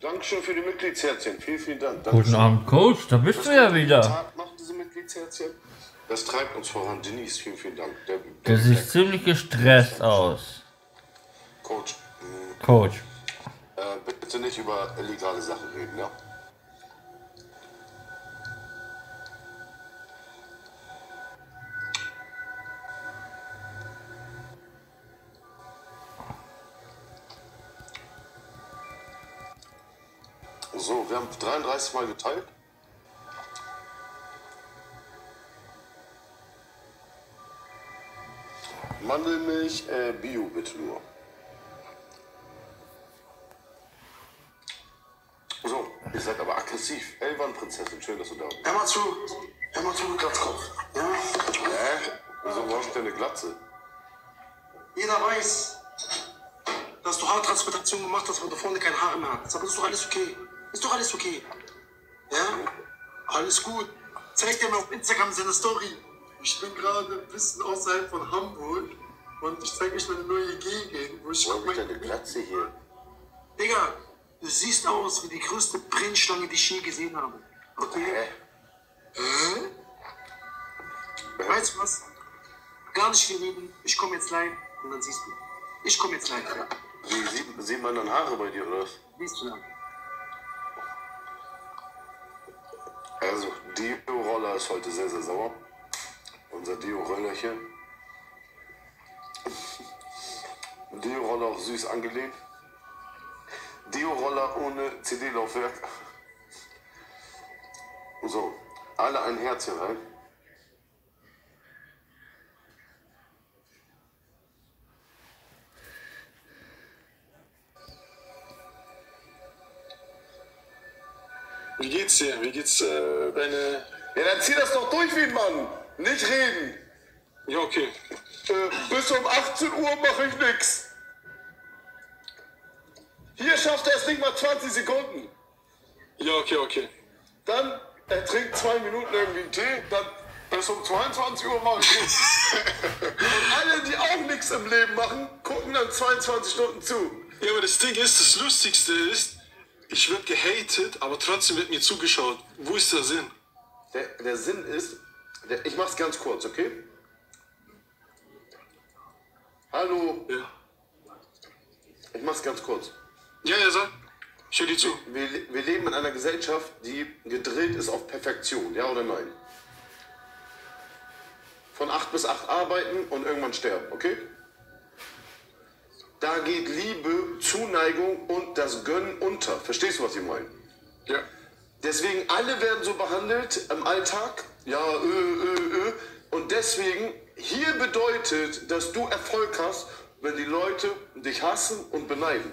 Dankeschön für die Mitgliedsherzchen. Vielen, vielen Dank. Guten Dankeschön. Abend, Coach. Da bist du ja wieder. Tag noch diese Mitgliedsherzchen. Das treibt uns voran. Denise, vielen, vielen Dank. Der, Der sieht ziemlich gestresst aus. Coach, mh, Coach. äh, bitte nicht über illegale Sachen reden, ja? Wir haben 33 Mal geteilt. Mandelmilch, äh, Bio bitte nur. So, ihr seid aber aggressiv. Elvan-Prinzessin, schön, dass du da bist. Hör mal zu. Hör mal zu, Glatzkopf. Ja? Hä? Wieso brauchst du eine Glatze? Jeder weiß, dass du Haartransplantation gemacht hast, aber du vorne keine Haare mehr hast. Aber ist doch alles okay. Ist doch alles okay. Ja? Alles gut. Zeig dir mal auf Instagram seine Story. Ich bin gerade ein bisschen außerhalb von Hamburg und ich zeige euch meine neue Gegend, wo ich Wo guck hab ich mal. denn eine Glatze hier? Digga, du siehst aus wie die größte Brennschlange, die ich je gesehen habe. Okay? Hä? Hä? Weißt du was? Gar nicht viel reden. Ich komme jetzt live und dann siehst du. Ich komme jetzt live. Ja. Wie sieht, sieht man dann Haare bei dir, oder was? Siehst du dann. Also, Dio-Roller ist heute sehr, sehr sauer. Unser Dio-Röllerchen. Dio-Roller auch süß angelehnt. Dio-Roller ohne CD-Laufwerk. So, alle ein Herzchen rein. Wie geht's dir? Wie geht's äh, deine. Ja, dann zieh das doch durch wie ein Mann. Nicht reden. Ja, okay. Äh, bis um 18 Uhr mache ich nix. Hier schafft er es nicht mal 20 Sekunden. Ja, okay, okay. Dann, er trinkt zwei Minuten irgendwie einen Tee, dann bis um 22 Uhr mache ich nichts. Und alle, die auch nichts im Leben machen, gucken dann 22 Stunden zu. Ja, aber das Ding ist, das Lustigste ist, ich werde gehatet, aber trotzdem wird mir zugeschaut. Wo ist der Sinn? Der, der Sinn ist, der, ich mach's ganz kurz, okay? Hallo, Ja. ich mach's ganz kurz. Ja, ja, sag. Ich höre dir zu. Wir, wir leben in einer Gesellschaft, die gedrillt ist auf Perfektion, ja oder nein? Von 8 bis 8 arbeiten und irgendwann sterben, okay? Da geht Liebe, Zuneigung und das Gönnen unter. Verstehst du, was ich meine? Ja. Deswegen, alle werden so behandelt im Alltag. Ja, ö, ö, ö. Und deswegen, hier bedeutet, dass du Erfolg hast, wenn die Leute dich hassen und beneiden.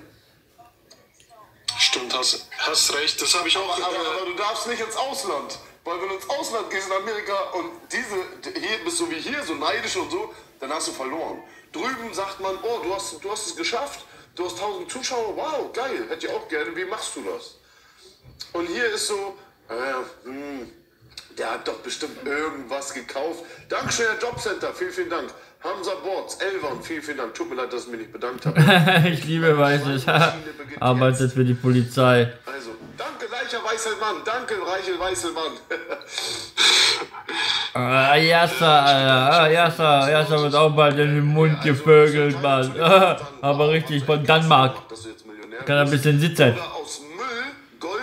Stimmt, hast, hast recht. Das habe ich auch. Aber, aber, du darfst nicht ins Ausland. Weil wenn du ins Ausland gehst in Amerika und diese, hier bist du wie hier, so neidisch und so, dann hast du verloren. Drüben sagt man, oh, du hast, du hast es geschafft, du hast 1000 Zuschauer, wow, geil, hätte ich auch gerne, wie machst du das? Und hier ist so, äh, hm, der hat doch bestimmt irgendwas gekauft. Dankeschön, Herr Jobcenter, vielen, vielen Dank. Hamza Bords, Elvan, vielen, vielen Dank. Tut mir leid, dass ich mich nicht bedankt habe. ich liebe Weißes. Arbeitet für die Polizei. Also, danke, reicher weißer Mann. Danke, reicher weißer Mann. Ah, Yasser, Alter. Ah, Yasser. Yasser wird auch bald in den Mund gevögelt, Mann. Ah, Aber richtig, von Danmark. Kann ein bisschen sitzen.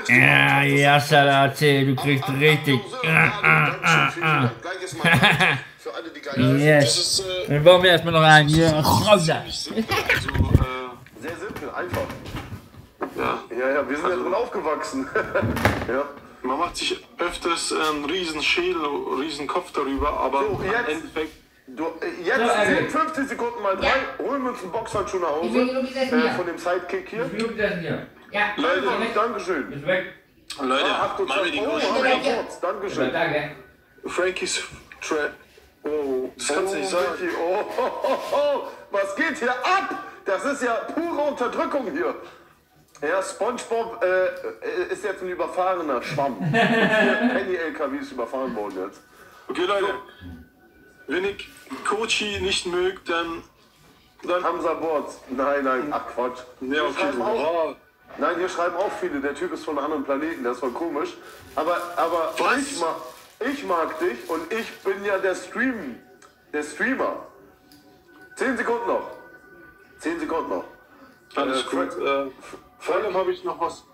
Ja. Yasser, erzähl, du kriegst richtig. Ah, ah, ah, ah. Mal. Für alle, die geil Yes. Das ist äh, Dann wollen wir erstmal noch einen hier. ziemlich simpel. Also, äh, Sehr simpel, einfach. ja. Ja, ja, wir sind ja drin aufgewachsen. ja. Man macht sich öfters einen riesen Schädel, riesen Kopf darüber, aber So, im jetzt- Endeffekt. Du, äh, jetzt So, also- sind 50 Sekunden mal drei. Holen wir uns einen Boxhandschuh nach Hause. Ich will nur dieses Äh, hier. von dem Sidekick hier. Ja, Elvan, Leute, Dankeschön. ist weg. Leute, du machen wir die oh, Hamza Danke. Bords, Dankeschön. Danke. Frankies Trap. Oh, das kannst du nicht sagen. Frankie, Oh, oh, oh, oh, was geht hier ab? Das ist ja pure Unterdrückung hier. Ja, SpongeBob äh, ist jetzt ein überfahrener Schwamm. Penny-LKW ist überfahren worden jetzt. Okay, Leute. Wenn ich Kochi nicht mögt, dann. dann Hamza Boards. Nein, nein, ach Quatsch. ja, okay. Oh, Nein, hier schreiben auch viele, der Typ ist von einem anderen Planeten, das ist voll komisch. Aber, aber Was? ich, mag, ich mag dich und ich bin ja der Stream, der Streamer. Zehn Sekunden noch. Zehn Sekunden noch. Alles Äh, gut. Äh, vor allem habe ich noch was.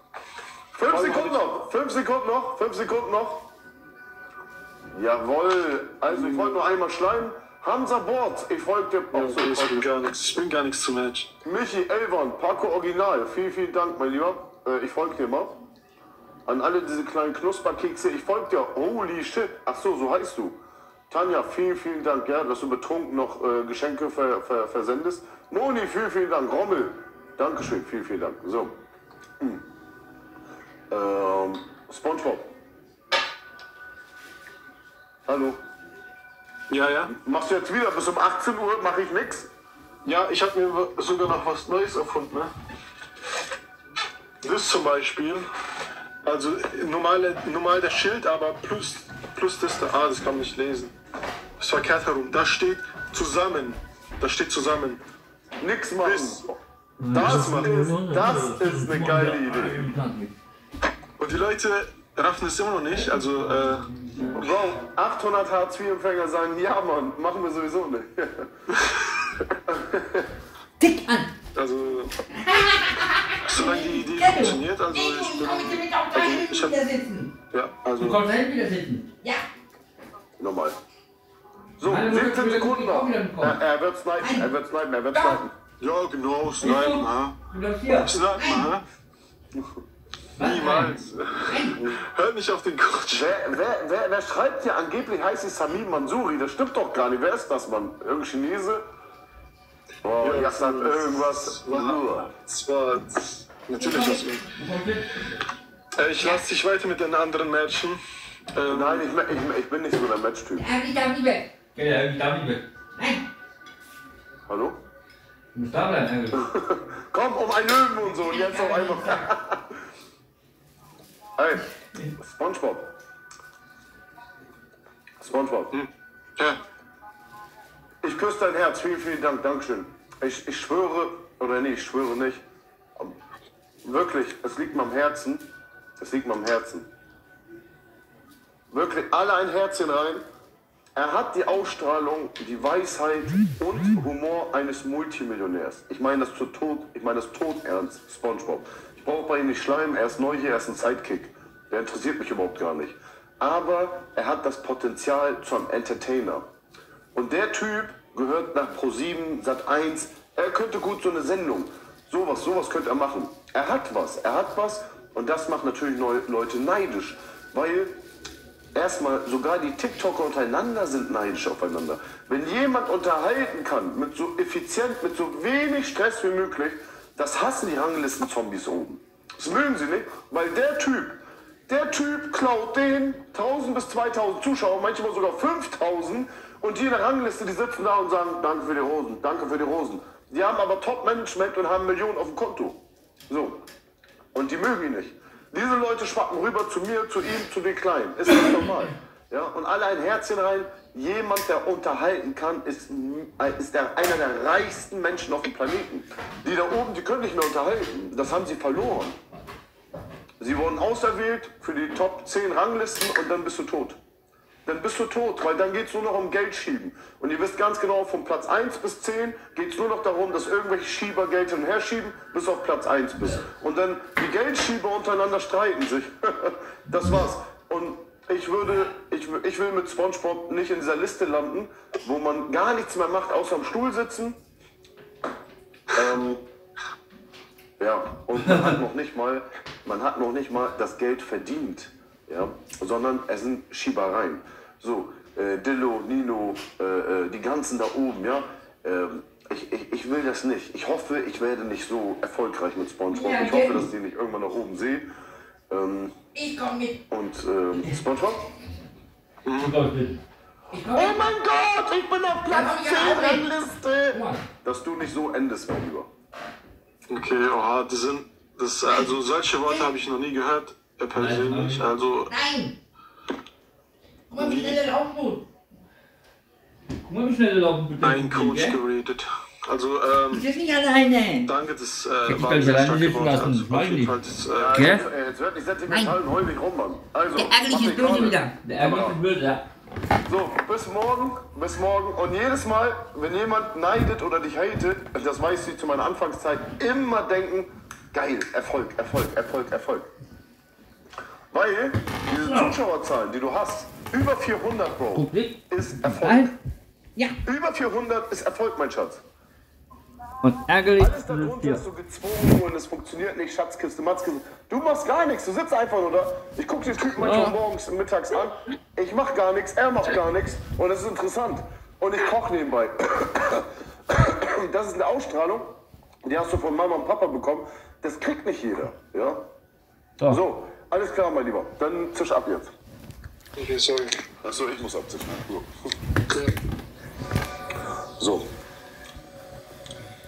Fünf Sekunden noch. Fünf Sekunden noch. Fünf Sekunden noch. Jawohl. Also ich wollte nur einmal schleimen. Hamza Bord, ich folge dir. Ja, so, ich bin gar nichts. Ich bin gar nichts zum Match. Michi Elvan, Paco Original, vielen, vielen Dank, mein Lieber. Äh, ich folge dir mal. An alle diese kleinen Knusperkekse, ich folge dir. Holy shit. Ach so, so heißt du. Tanja, vielen, vielen Dank, ja, dass du betrunken noch äh, Geschenke ver, ver, versendest. Moni, vielen, vielen Dank. Rommel, Dankeschön, vielen, vielen Dank. So. Hm. Ähm, Spongebob. Hallo. Ja, ja. Machst du jetzt wieder bis um 18 Uhr, mache ich nix? Ja, ich habe mir sogar noch was Neues erfunden. Ne? Das zum Beispiel. Also normale, normal das Schild, aber plus, plus das da. Ah, das kann man nicht lesen. Das ist verkehrt herum. Da steht zusammen. Da steht zusammen. Nix machen. Bis. Das ist, das ist eine geile Idee. Und die Leute raffen es immer noch nicht. Also, äh, Bro, 800 Hartz-IV-Empfänger sagen, ja Mann, machen wir sowieso nicht. Tick an! Also solange die Idee funktioniert, also ich bin, also ich hab, wieder sitzen. ja, Du also, kommst dahin wieder sitzen. Ja. Nochmal. So, Meine Mutter 17 will Sekunden noch. Er, er wird snipen, er wird snipen, er wird Ja. snipen. ja genau, snipen, ha? Du. Snipen, ha? Niemals. Hört nicht auf den Coach. Wer, wer, wer, wer schreibt hier angeblich heißt sie Samim Mansuri? Das stimmt doch gar nicht. Wer ist das, Mann? Irgendein Chinese? Oh, Ja, ja, sagt irgendwas. Das war, das war natürlich was. Äh, ich lasse dich weiter mit den anderen Matchen. Ähm, Nein, ich, ich, ich bin nicht so der Match-Typ. Ja, ich darf nicht weg. Nein. Hallo? Du musst da bleiben, Engel. Komm, um ein Löwen und so. Und jetzt auf einmal. Hey, Spongebob. Spongebob. ja, Ich küsse dein Herz. Vielen, vielen Dank. Dankeschön. Ich, ich schwöre, oder nee, ich schwöre nicht. Wirklich, es liegt mir am Herzen. Es liegt mir am Herzen. Wirklich, alle ein Herzchen rein. Er hat die Ausstrahlung, die Weisheit und Humor eines Multimillionärs. Ich meine das zu Tod, ich meine das todernst, SpongeBob. Ich brauche bei ihm nicht schleimen, er ist neu hier, er ist ein Sidekick. Der interessiert mich überhaupt gar nicht. Aber er hat das Potenzial zu einem Entertainer. Und der Typ gehört nach Pro7, Sat 1. Er könnte gut so eine Sendung. Sowas, sowas könnte er machen. Er hat was, er hat was. Und das macht natürlich Leute neidisch. Weil erstmal sogar die TikToker untereinander sind neidisch aufeinander. Wenn jemand unterhalten kann, mit so effizient, mit so wenig Stress wie möglich, das hassen die Ranglisten-Zombies oben. Das mögen sie nicht, weil der Typ, der Typ klaut den 1000 bis 2000 Zuschauer, manchmal sogar 5000 und die in der Rangliste, die sitzen da und sagen, danke für die Rosen, danke für die Rosen. Die haben aber Top-Management und haben Millionen auf dem Konto. So. Und die mögen ihn nicht. Diese Leute schwappen rüber zu mir, zu ihm, zu den Kleinen. Ist ganz normal. Ja, und alle ein Herzchen rein. Jemand, der unterhalten kann, ist, ist der, einer der reichsten Menschen auf dem Planeten. Die da oben, die können nicht mehr unterhalten. Das haben sie verloren. Sie wurden auserwählt für die Top 10 Ranglisten und dann bist du tot. Dann bist du tot, weil dann geht es nur noch um Geld schieben. Und ihr wisst ganz genau, von Platz 1 bis 10 geht es nur noch darum, dass irgendwelche Schieber Geld hin und her schieben, bis auf Platz 1 bist. Und dann die Geldschieber untereinander streiten sich. das war's. Und ich würde, ich, ich will mit Spongebob nicht in dieser Liste landen, wo man gar nichts mehr macht, außer am Stuhl sitzen. Ähm, ja, und man hat noch nicht mal, man hat noch nicht mal das Geld verdient, ja, sondern es sind Schiebereien. So, äh, Dillo, Nino, äh, äh, die ganzen da oben, ja. Ähm, ich, ich, ich will das nicht. Ich hoffe, ich werde nicht so erfolgreich mit SpongeBob. Ja, ich hoffe, dass ich den nicht irgendwann nach oben sehe. Ähm, Ich komm mit. und ähm, SpongeBob? Mit. Ich komm Oh mit. mein Gott, ich bin auf Platz komm ich auch 10 mit. Rangliste. Guck mal. Dass du nicht so endest, mein Lieber. okay, oha, das sind, das, also solche Worte habe ich noch nie gehört, äh, persönlich. Also, Nein! Guck mal, wie schnell der laufen muss. Guck mal, wie schnell der laufen muss. ein Coach geredet. Also, ähm, Das ist nicht alleine. danke, das Ich äh, war dich sehr alleine stark sitzen lassen, Also, auf ich jeden nicht. Fall, das, äh, Gell? Äh, Jetzt wird nicht sentimental und mich rum, Mann. Also, Der Ärgerlich mach ist böse wieder. Der Ärgerlich ist böse, ja. So, bis morgen, bis morgen. Und jedes Mal, wenn jemand neidet oder dich hatet, das weiß ich zu meiner Anfangszeit, immer denken, geil, Erfolg, Erfolg, Erfolg, Erfolg. Weil diese Zuschauerzahlen, die du hast, über 400, Bro, Publik? ist Erfolg. Ja. Über 400 ist Erfolg, mein Schatz. Und ärgerlich Alles ist darunter es ist so gezwungen und es funktioniert nicht, Schatzkiste, Matzkiste. Du machst gar nichts, du sitzt einfach nur da. Ich gucke den Typen manchmal Ja. morgens und mittags an. Ich mach gar nichts, er macht gar nichts und das ist interessant. Und ich koche nebenbei. Das ist eine Ausstrahlung, die hast du von Mama und Papa bekommen. Das kriegt nicht jeder. Ja? So. So, alles klar, mein Lieber. Dann zisch ab jetzt. Okay, sorry. Achso, ich muss abzischen. So. so.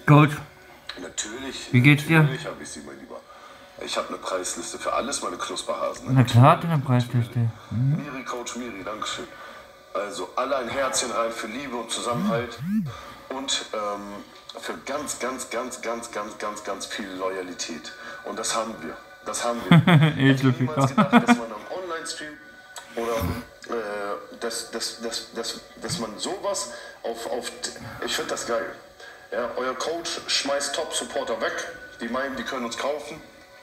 Gut. Natürlich. Wie geht's dir? Natürlich habe ich sie, mein Lieber. Ich habe eine Preisliste für alles, meine Knusperhasen. Na klar, hat eine Preisliste. Miri, Coach Miri, Dankeschön. Also alle ein Herzchen rein für Liebe und Zusammenhalt und ähm, für ganz, ganz, ganz, ganz, ganz, ganz, ganz viel Loyalität. Und das haben wir. Das haben wir. Hätte ich niemals gedacht, dass man am Online-Stream oder äh, dass, dass, dass, dass, dass man sowas auf, auf ich finde das geil. Ja, euer Coach schmeißt Top-Supporter weg, die meinen, die können uns kaufen.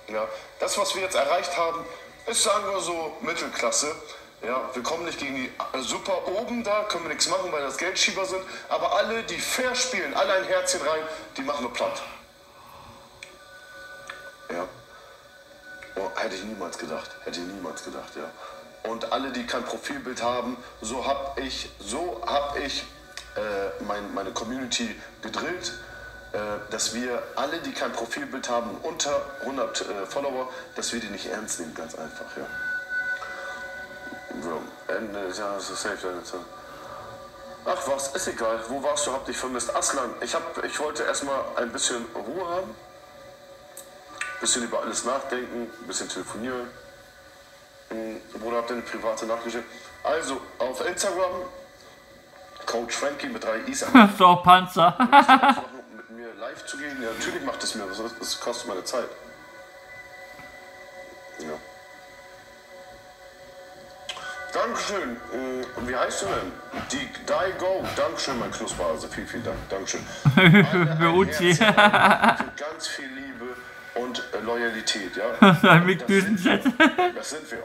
Ja, das, was wir jetzt erreicht haben, ist, sagen wir so, Mittelklasse. Ja, wir kommen nicht gegen die äh, super oben da, können wir nichts machen, weil das Geldschieber sind. Aber alle, die fair spielen, alle ein Herzchen rein, die machen wir platt. Ja. Oh, hätte ich niemals gedacht. Hätte ich niemals gedacht, ja. Und alle, die kein Profilbild haben, so habe ich, so hab ich äh, mein, meine Community gedrillt, äh, dass wir alle, die kein Profilbild haben, unter 100 äh, Follower, dass wir die nicht ernst nehmen, ganz einfach, ja. So, Ende, ja, das ist safe. Ach was, ist egal. Wo warst du? Hab dich vermisst. Aslan, ich, hab, ich wollte erstmal ein bisschen Ruhe haben. Bisschen über alles nachdenken, ein bisschen telefonieren. Hm, Bruder, habt ihr eine private Nachricht? Also, auf Instagram, Coach Frankie mit drei Is. So, Panzer. mit mir live zu gehen? Ja, natürlich macht es mir was. Das- Das kostet meine Zeit. Ja. Dankeschön. Äh, Wie heißt du denn? Die Die Go. Dankeschön, mein Knusperhase. Vielen, vielen Dank. Dankeschön. Für ein Uzi. Ganz viel Liebe und äh, Loyalität, ja. Ein Das sind. Das sind wir.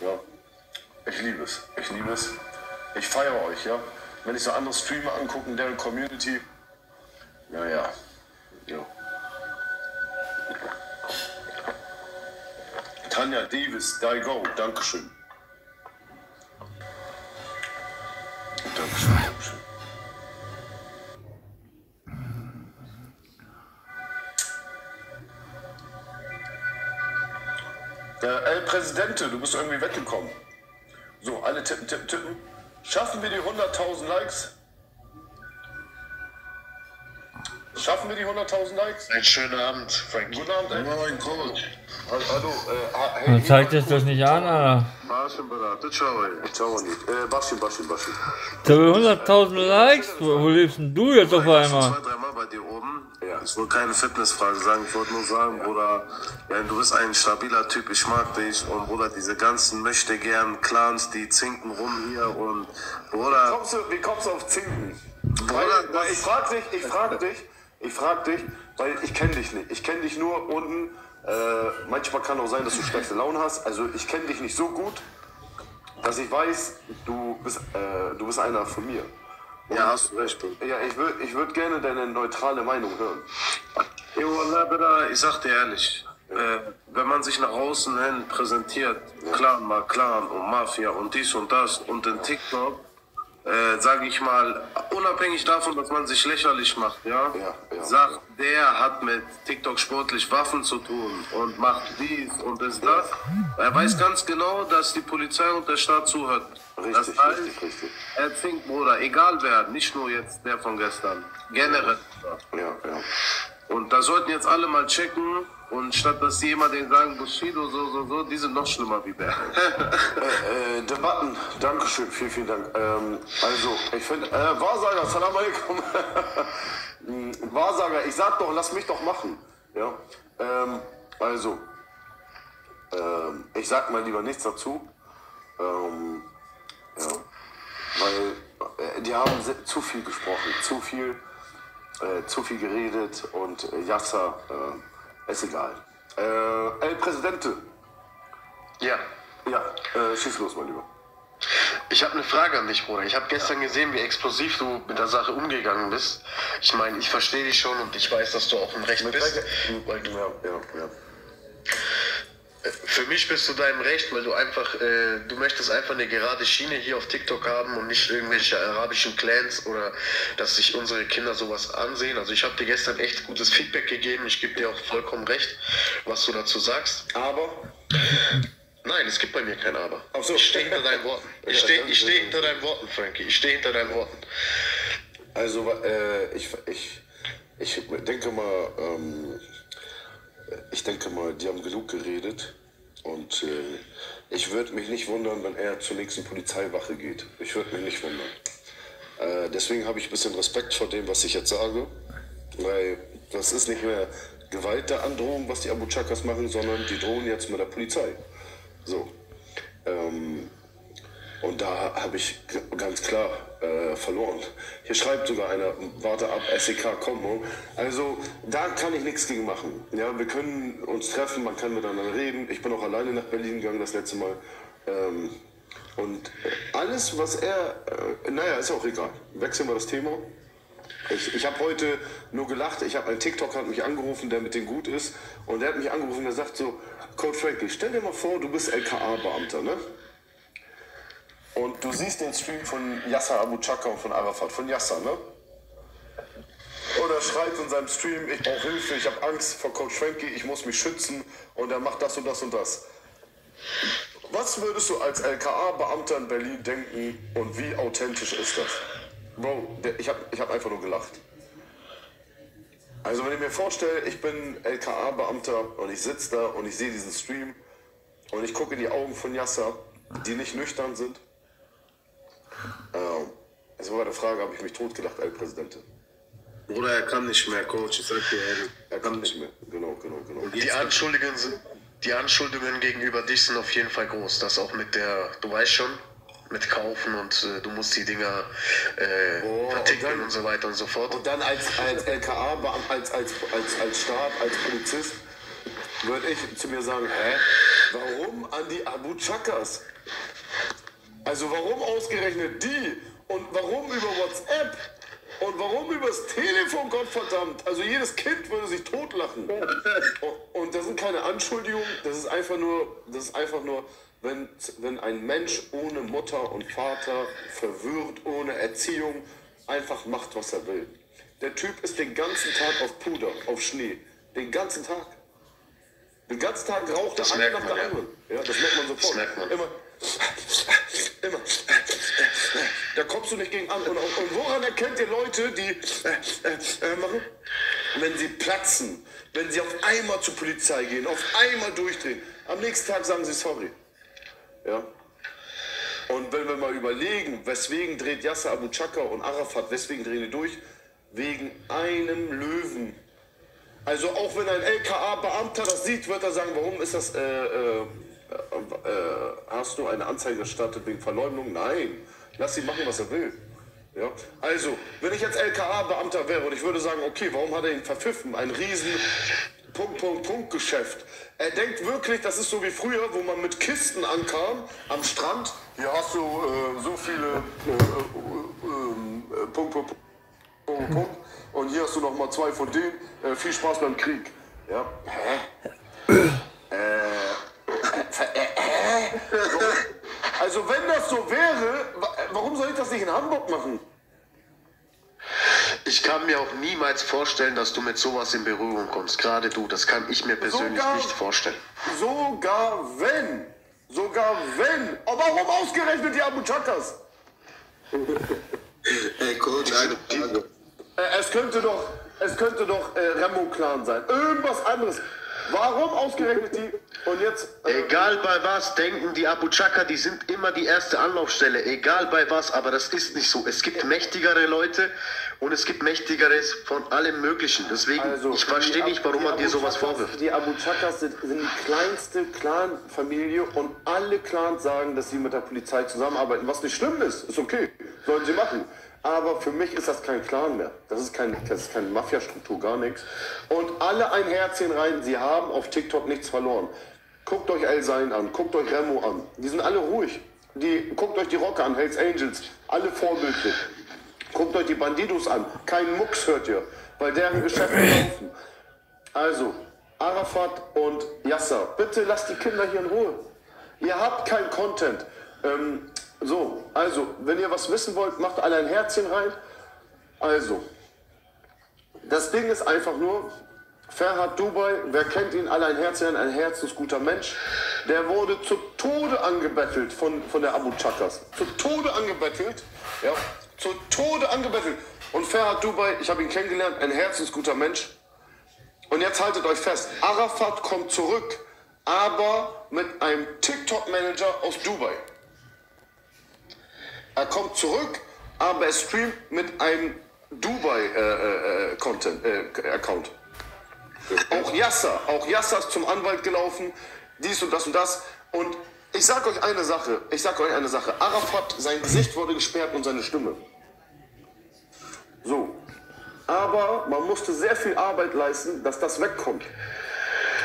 Ja. Ich liebe es. Ich liebe es. Ich feiere euch, ja. Wenn ich so andere Streamer angucke, deren Community. Naja. Ja. Tanja Davis, Die Go, Dankeschön. Dankeschön, Dankeschön. Der El Presidente, du bist irgendwie weggekommen. So, alle tippen, tippen, tippen. Schaffen wir die 100.000 Likes? Schaffen wir die 100.000 Likes? Einen schönen Abend, Frankie. Guten Abend, ey. Moin, Coach. Hallo, äh, hey, zeigt hier, es das nicht an, Alter. Basim, Berater. Ciao, ey. Ciao. Äh, Bashi, Bashi. So 100.000 Likes? Wo, lebst denn du jetzt auf einmal? zwei, dir oben. Ja. Ich wollte keine Fitnessfrage sagen. Ich wollte nur sagen, Bruder, ja, du bist ein stabiler Typ. Ich mag dich. Und Bruder, diese ganzen möchte gern Clans, die zinken rum hier. Und Bruder, Kommst du, wie kommst du auf Zinken? Bruder, Weil, weil ich frag dich, ich frag dich, ich frag dich, weil ich kenne dich nicht. Ich kenne dich nur unten. Äh, manchmal kann auch sein, dass du schlechte Laune hast. Also ich kenne dich nicht so gut, dass ich weiß, du bist, äh, du bist einer von mir. Ja, hast du recht. Ja, ich würde ich würd gerne deine neutrale Meinung hören. Ich sag dir ehrlich, äh, wenn man sich nach außen hin präsentiert, Clan mal Clan und Mafia und dies und das und in TikTok, äh, sage ich mal, unabhängig davon, dass man sich lächerlich macht, ja, Ja, ja. sagt, der hat mit TikTok sportlich Waffen zu tun und macht dies und ist das. Er weiß ganz genau, dass die Polizei und der Staat zuhört. Richtig, das heißt, richtig, richtig. er zwingt, Bruder, egal wer, nicht nur jetzt der von gestern, generell. Ja, ja. Und da sollten jetzt alle mal checken, Und statt dass die immer denen sagen, Bushido, so, so, so, die sind noch schlimmer wie der. Äh, Debatten, Dankeschön, vielen, vielen Dank. Ähm, also, ich finde, äh, Wahrsager, Salam alaikum. Wahrsager, ich sag doch, lass mich doch machen. Ja, ähm, also, ähm, ich sag mal lieber nichts dazu. Ähm, ja, weil äh, die haben zu viel gesprochen, zu viel, äh, zu viel geredet und äh, Yasser, äh, ist egal. Äh, El Presidente, Ja. ja, äh, schieß los, mein Lieber. Ich habe eine Frage an dich, Bruder. Ich habe gestern gesehen, wie explosiv du mit der Sache umgegangen bist. Ich meine, ich verstehe dich schon und ich weiß, dass du auch im Recht bist. Weil du, Ja, ja, ja. Für mich bist du da im Recht, weil du einfach, äh, du möchtest einfach eine gerade Schiene hier auf TikTok haben und nicht irgendwelche arabischen Clans oder dass sich unsere Kinder sowas ansehen. Also ich habe dir gestern echt gutes Feedback gegeben. Ich gebe dir auch vollkommen recht, was du dazu sagst. Aber, Nein, es gibt bei mir kein Aber. So. Ich stehe hinter deinen Worten. Ich stehe ich steh hinter deinen Worten, Frankie. Ich stehe hinter deinen Worten. also, äh, ich, ich, ich denke mal, ähm, ich denke mal, die haben genug geredet und äh, ich würde mich nicht wundern, wenn er zur nächsten Polizeiwache geht. Ich würde mich nicht wundern. Äh, deswegen habe ich ein bisschen Respekt vor dem, was ich jetzt sage, weil das ist nicht mehr Gewalt der Androhung, was die Abu Chakas machen, sondern die drohen jetzt mit der Polizei. So. Ähm, und da habe ich ganz klar äh, verloren. Hier schreibt sogar einer, warte ab, SEK Combo. Also da kann ich nichts gegen machen. Ja, wir können uns treffen, man kann miteinander reden. Ich bin auch alleine nach Berlin gegangen das letzte Mal. Ähm, und äh, alles, was er, äh, naja, ist auch egal. Wechseln wir das Thema. Ich, ich habe heute nur gelacht. Ich habe einen TikTok hat mich angerufen, der mit denen gut ist. Und der hat mich angerufen, der sagt so, Coach Frankie, stell dir mal vor, du bist LKA-Beamter, ne? Und du siehst den Stream von Yasser Abu Chaka und von Arafat, von Yasser, ne? Und er schreibt in seinem Stream, ich brauche Hilfe, ich habe Angst vor Coach Frankie, ich muss mich schützen und er macht das und das und das. Was würdest du als LKA-Beamter in Berlin denken und wie authentisch ist das? Bro, ich habe ich hab einfach nur gelacht. Also wenn ich mir vorstelle, ich bin LKA-Beamter und ich sitze da und ich sehe diesen Stream und ich gucke in die Augen von Yasser, die nicht nüchtern sind. Ähm, also bei der Frage habe ich mich totgelacht, El Präsidente. Bruder, er kann nicht mehr, Coach, ich sag dir ehrlich. Er kann nicht mehr. Genau, genau, genau. Die Anschuldigungen, die Anschuldigungen gegenüber dich sind auf jeden Fall groß. Das auch mit der, du weißt schon, mit Kaufen und äh, du musst die Dinger äh, Oh, verticken und und, dann- so weiter und so fort. Und dann als, als LKA, als, als, als, als Staat, als Polizist, würde ich zu mir sagen, hä, warum an die Abu Chakas? Also warum ausgerechnet die? Und warum über WhatsApp? Und warum übers Telefon, Gottverdammt? Also jedes Kind würde sich totlachen. Und- das sind keine Anschuldigungen, das ist einfach nur, das ist einfach nur, wenn, wenn ein Mensch ohne Mutter und Vater, verwirrt, ohne Erziehung, einfach macht, was er will. Der Typ ist den ganzen Tag auf Puder, auf Schnee. Den ganzen Tag. Den ganzen Tag raucht er eine nach der ja. anderen. Ja, das merkt man sofort. Das merkt man. Immer. Immer. Da kommst du nicht gegen an. Und, und woran erkennt ihr Leute, die äh, äh, äh, machen? Wenn sie platzen, wenn sie auf einmal zur Polizei gehen, auf einmal durchdrehen. Am nächsten Tag sagen sie sorry. Ja. Und wenn wir mal überlegen, weswegen dreht Yasser Abu Chaka und Arafat, weswegen drehen die durch? Wegen einem Löwen. Also auch wenn ein LKA-Beamter das sieht, wird er sagen, warum ist das, äh, äh, hast du eine Anzeige gestattet wegen Verleumdung? Nein, lass ihn machen, was er will. Ja? Also, wenn ich jetzt LKA-Beamter wäre und ich würde sagen, okay, warum hat er ihn verpfiffen? Ein riesen Punkt, Punkt, Punkt Geschäft. Er denkt wirklich, das ist so wie früher, wo man mit Kisten ankam am Strand. Hier hast du äh, so viele äh, äh, äh, äh, Punkt, Punkt, Punkt, Punkt. Und hier hast du noch mal zwei von denen. Äh, viel Spaß beim Krieg. Ja. Hä? äh, äh, hä? So. Also wenn das so wäre, wa- warum soll ich das nicht in Hamburg machen? Ich kann mir auch niemals vorstellen, dass du mit sowas in Berührung kommst. Gerade du, das kann ich mir persönlich Sogar- nicht vorstellen. Sogar wenn. Sogar wenn. Aber warum ausgerechnet die Abu Chakas? Ey, Coach, eine Frage. Äh, es könnte doch, es könnte doch äh, Remo Clan sein. Irgendwas anderes. Warum ausgerechnet die? Und jetzt. äh, Egal bei was, denken die Abu Chaka, die sind immer die erste Anlaufstelle. Egal bei was, aber das ist nicht so. Es gibt mächtigere Leute und es gibt mächtigeres von allem Möglichen. Deswegen, Also, ich verstehe nicht, warum man dir sowas vorwirft. Die Abu Chakas sind, sind die kleinste Clan-Familie und alle Clans sagen, dass sie mit der Polizei zusammenarbeiten. Was nicht schlimm ist, ist okay, sollen sie machen. Aber für mich ist das kein Clan mehr. Das ist, kein, das ist keine Mafia-Struktur, gar nichts. Und alle ein Herzchen rein, sie haben auf TikTok nichts verloren. Guckt euch El Sein an, guckt euch Remo an. Die sind alle ruhig. Die, guckt euch die Rocker an, Hells Angels, alle vorbildlich. Guckt euch die Bandidos an, kein Mucks hört ihr, weil deren Geschäfte laufen. Also, Arafat und Yasser, bitte lasst die Kinder hier in Ruhe. Ihr habt kein Content. Ähm, so, also, wenn ihr was wissen wollt, macht alle ein Herzchen rein. Also, das Ding ist einfach nur, Ferhat Dubai, wer kennt ihn, alle ein Herzchen, ein herzensguter Mensch. Der wurde zu Tode angebettelt von, von der Abu Chakas. Zu Tode angebettelt. Ja, zu Tode angebettelt. Und Ferhat Dubai, ich habe ihn kennengelernt, ein herzensguter Mensch. Und jetzt haltet euch fest, Arafat kommt zurück, aber mit einem TikTok-Manager aus Dubai. Er kommt zurück, aber er streamt mit einem Dubai-Content, äh, Account. Auch Yasser, auch Yasser ist zum Anwalt gelaufen, dies und das und das. Und ich sag euch eine Sache, ich sag euch eine Sache. Arafat, sein Gesicht wurde gesperrt und seine Stimme. So. Aber man musste sehr viel Arbeit leisten, dass das wegkommt.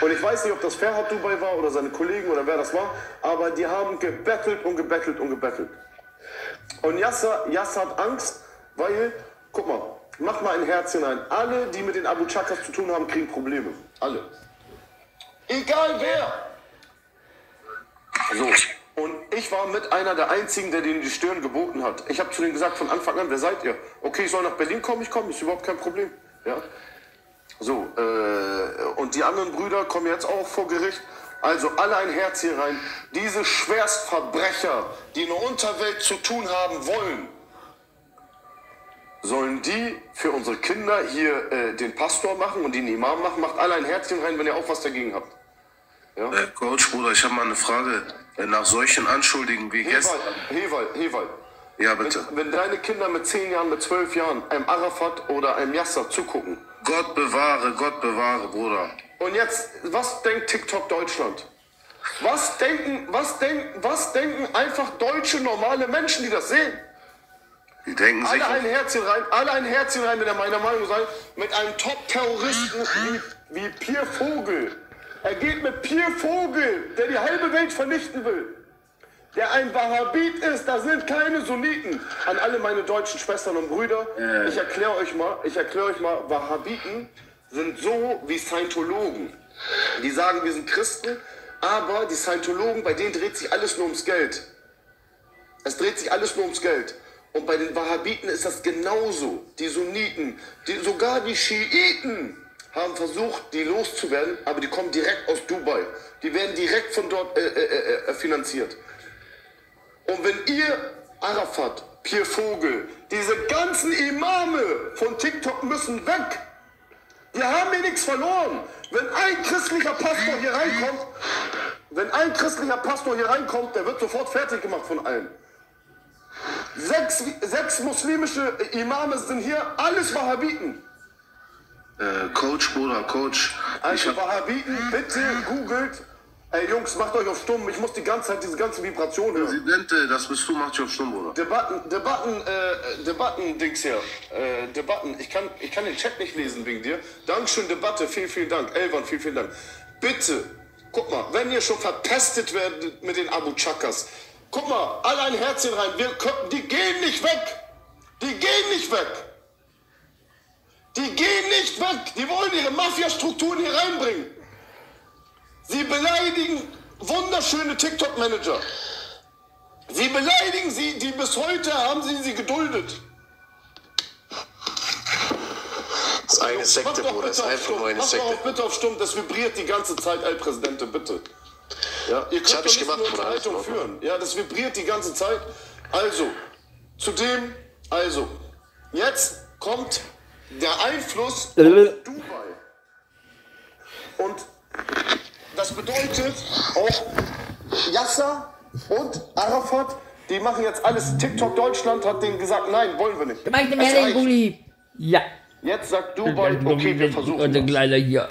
Und ich weiß nicht, ob das Ferhat Dubai war oder seine Kollegen oder wer das war, aber die haben gebettelt und gebettelt und gebettelt. Und Yasser, Yasser hat Angst, weil, guck mal, mach mal ein Herzchen ein. Alle, die mit den Abu Chakas zu tun haben, kriegen Probleme. Alle. Egal wer. So. Und ich war mit einer der einzigen, der denen die Stirn geboten hat. Ich habe zu denen gesagt von Anfang an, wer seid ihr? Okay, ich soll nach Berlin kommen, ich komme, ist überhaupt kein Problem. Ja. So, äh, und die anderen Brüder kommen jetzt auch vor Gericht. Also alle ein Herz hier rein. Diese Schwerstverbrecher, die in der Unterwelt zu tun haben wollen, sollen die für unsere Kinder hier äh, den Pastor machen und den Imam machen? Macht alle ein Herzchen rein, wenn ihr auch was dagegen habt. Ja? Äh, Coach, Bruder, ich habe mal eine Frage. Äh, Nach solchen Anschuldigungen wie gestern. Hewald, Hewald, Hewald. Ja, Wenn, bitte. wenn deine Kinder mit 10 Jahren, mit 12 Jahren einem Arafat oder einem Yasser zugucken, Gott bewahre, Gott bewahre, Bruder. Und jetzt, was denkt TikTok Deutschland? Was denken, was denken, was denken einfach deutsche normale Menschen, die das sehen? Die denken sich. Alle ein Herzchen rein, alle ein Herzchen rein, wenn er meiner Meinung seid, mit einem Top-Terroristen wie, wie Pierre Vogel. Er geht mit Pierre Vogel, der die halbe Welt vernichten will. Der ein Wahhabit ist, da sind keine Sunniten. An alle meine deutschen Schwestern und Brüder, ich erkläre euch mal, ich erkläre euch mal, Wahhabiten sind so wie Scientologen. Die sagen, wir sind Christen, aber die Scientologen, bei denen dreht sich alles nur ums Geld. Es dreht sich alles nur ums Geld. Und bei den Wahhabiten ist das genauso. Die Sunniten, die, sogar die Schiiten haben versucht, die loszuwerden, aber die kommen direkt aus Dubai. Die werden direkt von dort äh, äh, äh, finanziert. Und wenn ihr Arafat, Pierre Vogel, diese ganzen Imame von TikTok müssen weg. Wir haben hier nichts verloren. Wenn ein christlicher Pastor hier reinkommt, wenn ein christlicher Pastor hier reinkommt, der wird sofort fertig gemacht von allen. Sechs, sechs muslimische Imame sind hier, alles Wahhabiten. Äh, Coach, Bruder, Coach. Ich Also hab, Wahhabiten, bitte googelt. Ey Jungs, macht euch auf stumm. Ich muss die ganze Zeit diese ganze Vibration hören. Präsidente, das bist du, macht dich auf Stumm, Bruder. Debatten, Debatten, äh, Debatten-Dings hier. Äh, Debatten. Ich kann, ich kann den Chat nicht lesen wegen dir. Dankeschön, Debatte. Vielen, vielen Dank. Elvan, vielen, vielen Dank. Bitte, guck mal, wenn ihr schon verpestet werdet mit den Abu Chakas, guck mal, alle ein Herzchen rein. Wir, können- die gehen nicht weg. Die gehen nicht weg. Die gehen nicht weg. Die wollen ihre Mafia-Strukturen hier reinbringen. Sie beleidigen wunderschöne TikTok-Manager. Sie beleidigen sie, die bis heute haben sie sie geduldet. Das ist eine Sekte, Bruder. Das ist einfach nur eine Mach doch Sekte. auf bitte auf stumm, das vibriert die ganze Zeit, El Präsidente, bitte. Ja, ihr könnt nicht gemacht, nur Bruder, führen. Ja, das vibriert die ganze Zeit. Also, zudem, also, jetzt kommt der Einfluss auf Dubai. Und Das bedeutet auch Yasser und Arafat, die machen jetzt alles. TikTok Deutschland hat denen gesagt, nein, wollen wir nicht. Mach Es Herrn reicht. Bulli. Ja. Jetzt sagt Dubai, okay, wir versuchen Und. Kleider hier.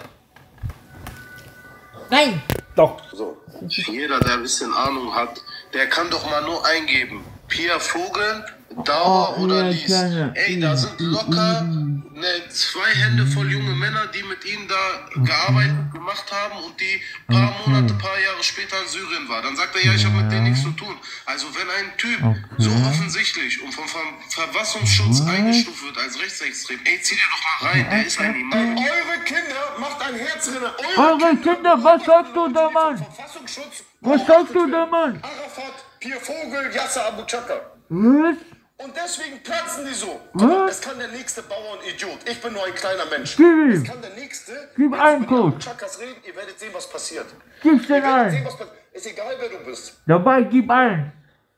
Nein. Doch. So. Jeder, der ein bisschen Ahnung hat, der kann doch mal nur eingeben. Pia Vogel, Dauer Oh, oder gerne. Ey, da sind locker ne, zwei Hände voll junge Männer, die mit ihnen da gearbeitet, gemacht haben und die paar Monate, paar Jahre später in Syrien war. Dann sagt er, ja, ich habe mit denen nichts zu tun. Also wenn ein Typ so offensichtlich und vom Ver Verfassungsschutz eingestuft wird als rechtsextrem, ey, zieh dir doch mal rein, der ist ein Imam. Eure Kinder macht ein Herz drin. Eure, Eure Kinder, was sagst du da, Mann? Verfassungsschutz. Was sagst du da, Mann? Arafat, Pir Vogel, Yasser Abu Chaka. Was? Und deswegen platzen die so. Mal, Was? es kann der nächste Bauernidiot. Ich bin nur ein kleiner Mensch. Gib Es ihm. kann der nächste. Gib einen Code. Chakas reden, ihr werdet sehen, was passiert. Ihr den sehen, ein. passiert. Ist egal, wer du bist. Dabei gib ein.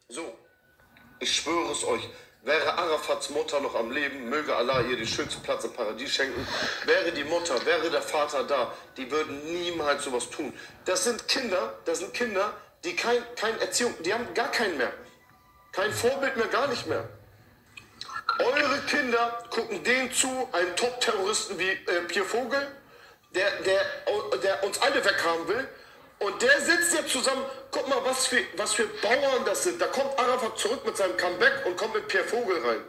So, ich schwöre es euch, wäre Arafats Mutter noch am Leben, möge Allah ihr den schönsten Platz im Paradies schenken, wäre die Mutter, wäre der Vater da, die würden niemals sowas tun. Das sind Kinder, das sind Kinder, die kein, kein Erziehung, die haben gar keinen mehr. Kein Vorbild mehr, gar nicht mehr. Eure Kinder gucken den zu, einen Top-Terroristen wie äh, Pierre Vogel, der, der, der uns alle weghaben will. Und der sitzt jetzt zusammen, guck mal, was für, was für Bauern das sind. Da kommt Arafat zurück mit seinem Comeback und kommt mit Pierre Vogel rein.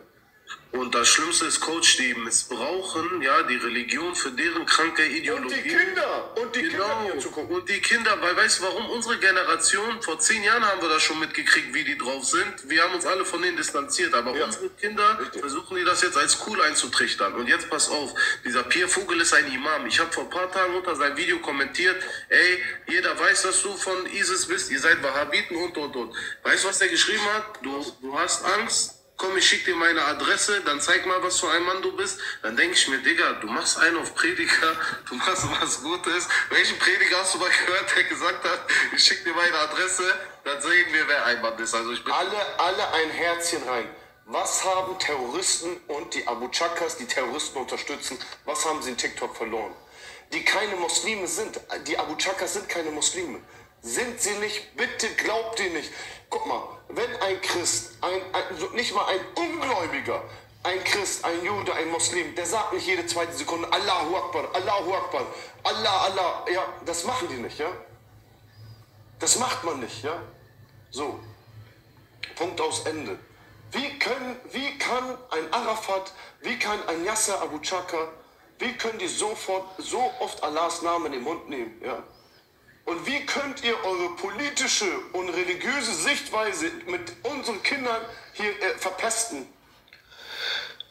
Und das Schlimmste ist, Coach, die missbrauchen ja die Religion für deren kranke Und Ideologie. die Kinder, und die Kinder, die hier Genau. zugucken. Und die Kinder, weil weißt du warum? Unsere Generation, vor zehn Jahren haben wir das schon mitgekriegt, wie die drauf sind. Wir haben uns alle von denen distanziert. Aber Ja. unsere Kinder Richtig. versuchen die das jetzt als cool einzutrichtern. Und jetzt pass auf, dieser Pierre Vogel ist ein Imam. Ich habe vor ein paar Tagen unter sein Video kommentiert, ey, jeder weiß, dass du von ISIS bist, ihr seid Wahhabiten und und und. Weißt du, was der geschrieben hat? Du, du hast Angst. Komm, ich schick dir meine Adresse, dann zeig mal, was für ein Mann du bist. Dann denke ich mir, Digga, du machst einen auf Prediger, du machst was Gutes. Welchen Prediger hast du mal gehört, der gesagt hat, ich schick dir meine Adresse, dann sehen wir, wer ein Mann ist. Also ich bin Alle, alle ein Herzchen rein. Was haben Terroristen und die Abu Chakas, die Terroristen unterstützen, was haben sie in TikTok verloren? Die keine Muslime sind. Die Abu Chakas sind keine Muslime. Sind sie nicht? Bitte glaubt ihr nicht. Guck mal, wenn ein Christ, ein, ein, nicht mal ein Ungläubiger, ein Christ, ein Jude, ein Muslim, der sagt nicht jede zweite Sekunde Allahu Akbar, Allahu Akbar, Allah, Allah. Ja, das machen die nicht, ja? Das macht man nicht, ja? So. Punkt aus Ende. Wie, können, wie kann ein Arafat, wie kann ein Yasser Abu Chaka, wie können die sofort so oft Allahs Namen in den Mund nehmen? Ja? Und wie könnt ihr eure politische und religiöse Sichtweise mit unseren Kindern hier äh, verpesten?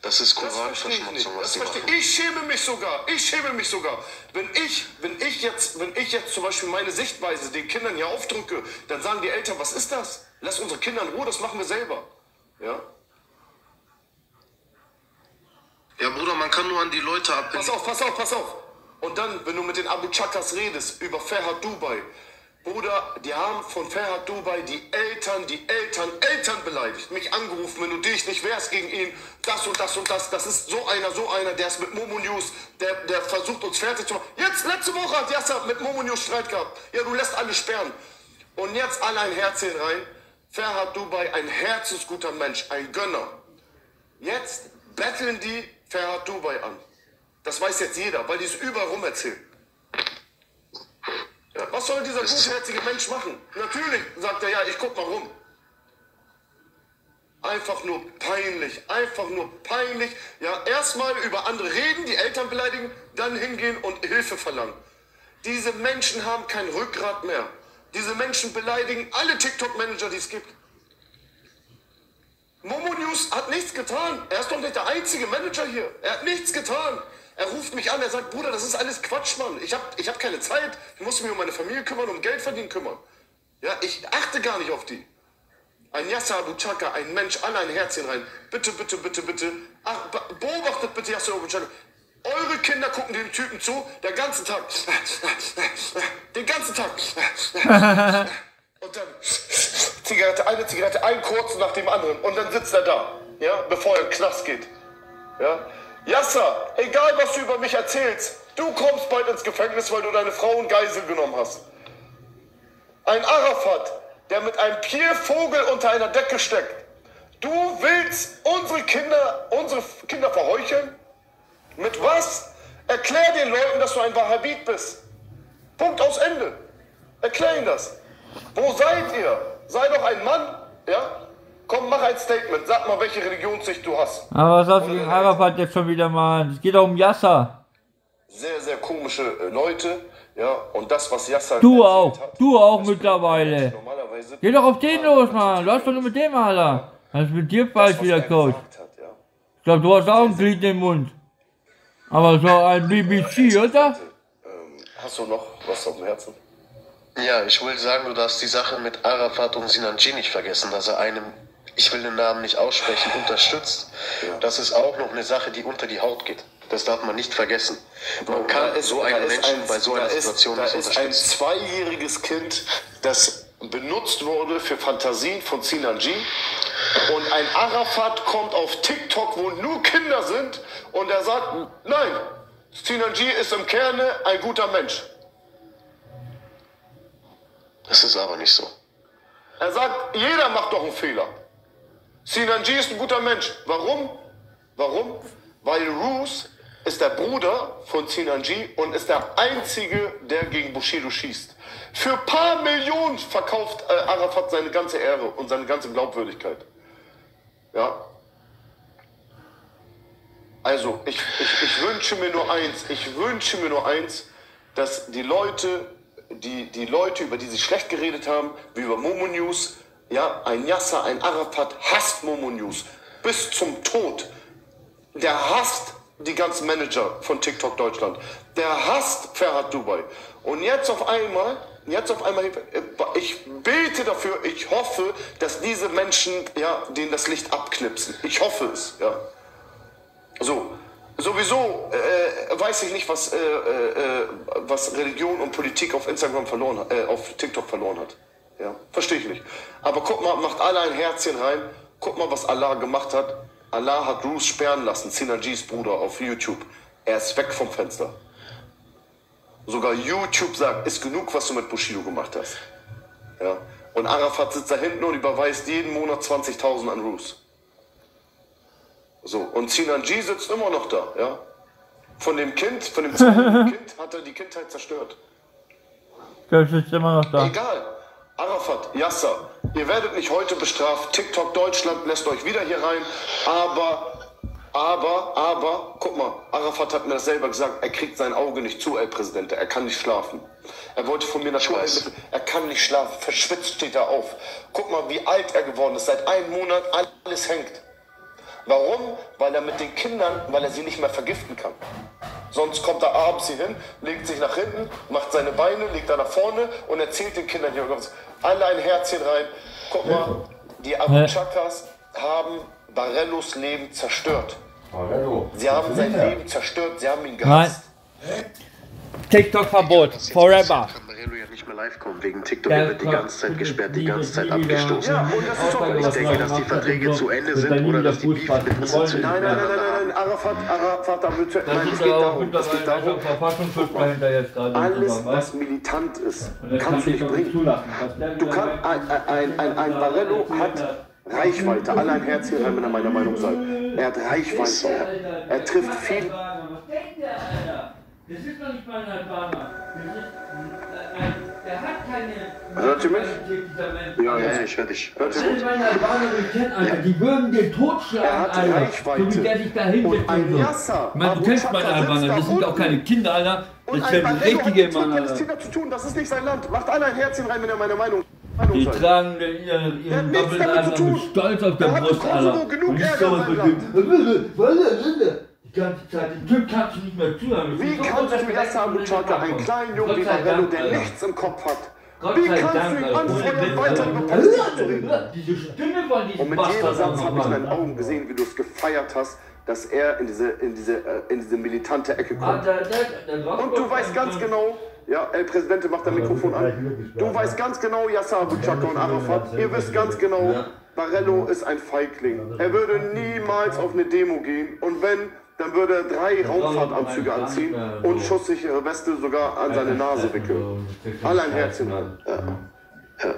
Das ist. Koranverschmutzung, was die machen. ich. schäme mich sogar. Ich schäme mich sogar. Wenn ich, wenn ich jetzt, wenn ich jetzt zum Beispiel meine Sichtweise den Kindern hier aufdrücke, dann sagen die Eltern, was ist das? Lass unsere Kinder in Ruhe, das machen wir selber. Ja? Ja, Bruder, man kann nur an die Leute Pass appellieren. auf, pass auf, pass auf. Und dann, wenn du mit den Abu Chakas redest über Ferhat Dubai, Bruder, die haben von Ferhat Dubai die Eltern, die Eltern, Eltern beleidigt, mich angerufen, wenn du dich nicht wehrst gegen ihn, das und das und das, das ist so einer, so einer, der ist mit Momo News, der, der versucht uns fertig zu machen. Jetzt, letzte Woche hat Yasser mit Momo News Streit gehabt. Ja, du lässt alle sperren. Und jetzt alle ein Herzchen rein. Ferhat Dubai, ein herzensguter Mensch, ein Gönner. Jetzt betteln die Ferhat Dubai an. Das weiß jetzt jeder, weil die es überall rum erzählen. Ja, was soll dieser gutherzige Mensch machen? Natürlich sagt er, ja, ich guck mal rum. Einfach nur peinlich, einfach nur peinlich. Ja, erstmal über andere reden, die Eltern beleidigen, dann hingehen und Hilfe verlangen. Diese Menschen haben kein Rückgrat mehr. Diese Menschen beleidigen alle TikTok-Manager, die es gibt. Momo News hat nichts getan. Er ist doch nicht der einzige Manager hier. Er hat nichts getan. Er ruft mich an, er sagt, Bruder, das ist alles Quatsch, Mann. Ich habe ich hab keine Zeit. Ich muss mich um meine Familie kümmern, um Geld verdienen kümmern. Ja, ich achte gar nicht auf die. Ein Yasser Abu Chaka, ein Mensch, alle ein Herzchen rein. Bitte, bitte, bitte, bitte. Ach, be- beobachtet bitte Yasser Abu Chaka. Eure Kinder gucken dem Typen zu, der ganzen Tag. Den ganzen Tag. Und dann Zigarette, eine Zigarette, einen kurzen nach dem anderen. Und dann sitzt er da, ja, bevor er in den Knast geht. Ja? Yasser, egal was du über mich erzählst, du kommst bald ins Gefängnis, weil du deine Frau in Geisel genommen hast. Ein Arafat, der mit einem Piervogel unter einer Decke steckt. Du willst unsere Kinder, unsere Kinder verheucheln? Mit was? Erklär den Leuten, dass du ein Wahhabit bist. Punkt aus Ende. Erklär ihnen das. Wo seid ihr? Sei doch ein Mann, ja? Komm, mach ein Statement. Sag mal, welche Religionssicht du hast. Aber was hast du gegen Arafat jetzt schon wieder mal? Es geht doch um Yasser. Sehr, sehr komische äh, Leute, ja? Und das, was Yasser Du auch. hat, Du auch mittlerweile. Normalerweise. Geh doch auf den los, Mann. Du hast doch nur mit dem, Alter. Das ist mit dir falsch wieder, er Coach. hat, ja. Ich glaube, du hast auch ein Glied im Mund. Aber so ein BBC, oder? Ähm, hast du noch was auf dem Herzen? Ja, ich will sagen, du darfst die Sache mit Arafat und Sinanji nicht vergessen, dass er einem, ich will den Namen nicht aussprechen, unterstützt. Das ist auch noch eine Sache, die unter die Haut geht. Das darf man nicht vergessen. Man kann so da einen ist Menschen ein- bei so einer ist- Situation da nicht ist ein unterstützen. zweijähriges Kind, das benutzt wurde für Fantasien von Sinanji. Und ein Arafat kommt auf TikTok, wo nur Kinder sind, und er sagt, nein, Sinanji ist im Kerne ein guter Mensch. Das ist aber nicht so. Er sagt, jeder macht doch einen Fehler. Sinanji ist ein guter Mensch. Warum? Warum? Weil Roos ist der Bruder von Sinanji und ist der Einzige, der gegen Bushido schießt. Für ein paar Millionen verkauft äh, Arafat seine ganze Ehre und seine ganze Glaubwürdigkeit. Ja. Also, ich, ich, ich wünsche mir nur eins, ich wünsche mir nur eins, dass die Leute, die, die Leute, über die sie schlecht geredet haben, wie über Momo News, ja, ein Yasser, ein Arafat hasst Momo News bis zum Tod. Der hasst die ganzen Manager von TikTok Deutschland. Der hasst Ferhat Dubai. Und jetzt auf einmal, jetzt auf einmal, ich bete dafür, ich hoffe, dass diese Menschen, ja, denen das Licht abknipsen. Ich hoffe es, ja. So, sowieso äh, weiß ich nicht, was, äh, äh, was Religion und Politik auf Instagram verloren äh, auf TikTok verloren hat. Ja, verstehe ich nicht. Aber guck mal, macht alle ein Herzchen rein. Guck mal, was Allah gemacht hat. Allah hat Bruce sperren lassen, Sinajis Bruder auf YouTube. Er ist weg vom Fenster. Sogar YouTube sagt, ist genug, was du mit Bushido gemacht hast. Ja. Und Arafat sitzt da hinten und überweist jeden Monat 20.000 an Roos. So, und Sinan G sitzt immer noch da, ja. Von dem Kind, von dem Kind hat er die Kindheit zerstört. Das ist immer noch da. Egal. Arafat, Yasser, ihr werdet nicht heute bestraft. TikTok Deutschland lässt euch wieder hier rein. Aber, aber, aber, guck mal, Arafat hat mir das selber gesagt, er kriegt sein Auge nicht zu, ey Präsident, er kann nicht schlafen. Er wollte von mir Naturheilmittel, er kann nicht schlafen, verschwitzt steht er auf. Guck mal, wie alt er geworden ist, seit einem Monat alles hängt. Warum? Weil er mit den Kindern, weil er sie nicht mehr vergiften kann. Sonst kommt er abends hier hin, legt sich nach hinten, macht seine Beine, legt er nach vorne und erzählt den Kindern hier. Alle ein Herzchen rein. Guck mal, die Abu Chakas haben Barellos Leben zerstört. Sie haben sein Leben zerstört, sie haben ihn Nein. gehasst. TikTok-Verbot. Forever. Nicht mehr live kommen. Wegen TikTok Ja, er wird die ganze Zeit gesperrt, die ganze Zeit abgestoßen. Ja, und das ist doch, Ich denke, dass die Verträge zu Ende sind oder dass die Beef mit zu Nein, nein, nein, nein, nein, nein, Arafat, Arafat, da wird, Da nein, sind es geht auch darum, es geht darum, schon Verfassungsschutz dahinter jetzt gerade. alles, was militant ist, kannst du nicht bringen. Du kannst, ein, ein, ein, Barello hat Reichweite. Alle ein Herz hier wenn er meiner Meinung sei. Er hat Reichweite. Er, trifft viel. Was denkt der, Alter? Das ist doch nicht mal ein Albaner. Ist der hat keine. Hört ihr mich? Ja, Ja, ich höre dich. Hört ihr mich? ist Alter. Die würden den totschlagen, Alter. Reichweite. So wie der sich da Ich meine, du kennst sitzt Albaner, da das sind auch keine Kinder, Alter. Das hat richtige Mann, Alter. Palästina zu tun. Das ist nicht sein Land. Macht alle ein Herzchen rein, wenn er meiner Meinung, Die tragen ihren, ihren nichts doppelten damit zu Alter tun. mit Stolz auf der Brust, Alter. Und nicht Ärger so mit seinem dem- Die ganze Zeit, den Typ kannst du nicht mehr zuhören. Wie kannst du Yasser Abu Chaka, einen kleinen Jungen wie Barello, der nichts im Kopf hat, Gott wie kannst du Dank, ihn Alter. anfeuern, Ohne weiter über. Palästina zu reden? Diese Stimme von diesem Und mit jedem Satz habe ich in deinen. Augen gesehen, wie du es gefeiert hast, dass er in diese, in diese, äh, in diese militante Ecke kommt. Und du weißt ganz genau, ja, El Präsidente macht dein Mikrofon an. Du weißt ganz genau, Yasser Abu Chaka und Arafat, ihr wisst ganz genau, Barello ist ein Feigling. Er würde niemals auf eine Demo gehen. Und wenn, dann würde er drei Raumfahrtanzüge anziehen und schusssichere Weste sogar an seine Nase wickeln. Alle ein Herzchen rein. Ja.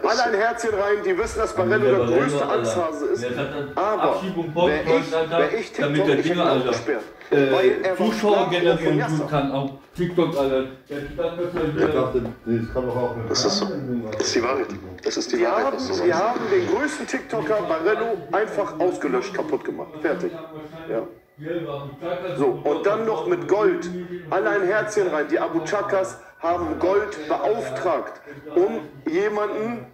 Alle ein Herzchen rein, die wissen, dass Barello der größte Angsthase ist. Aber wäre ich, wär ich TikTok, der ich hätte ihn gesperrt. äh, er Zuschauer generieren kann auf TikTok, Alter. Der Ich dachte, das kann doch auch mit Das ist so. Das ist die Wahrheit. Das ist die Wir Wahrheit, haben, wir sagst. haben den größten TikToker Barello einfach ausgelöscht, kaputt gemacht. Fertig. Ja. So, und dann noch mit Gold. Alle ein Herzchen rein. Die Abu Chakas haben Gold beauftragt, um jemanden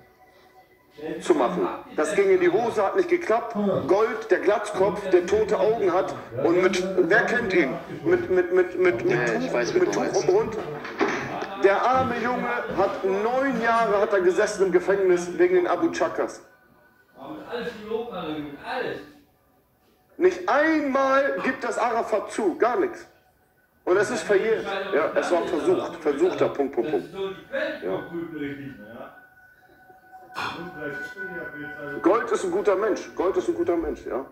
zu machen. Das ging in die Hose, hat nicht geklappt. Gold, der Glatzkopf, der tote Augen hat und mit, wer kennt ihn? Mit, mit, mit, mit, mit, Tuch, weiß, mit Tuch um Mund. Der arme Junge hat neun Jahre hat er gesessen im Gefängnis wegen den Abu Chakas. Alles gelogen, alles. Nicht einmal gibt das Arafat zu, gar nichts. Und es ist verjährt. Ja, es war versucht, versuchter Punkt, Punkt, Punkt. Gold ist ein guter Mensch, Gold ist ein guter Mensch, ja.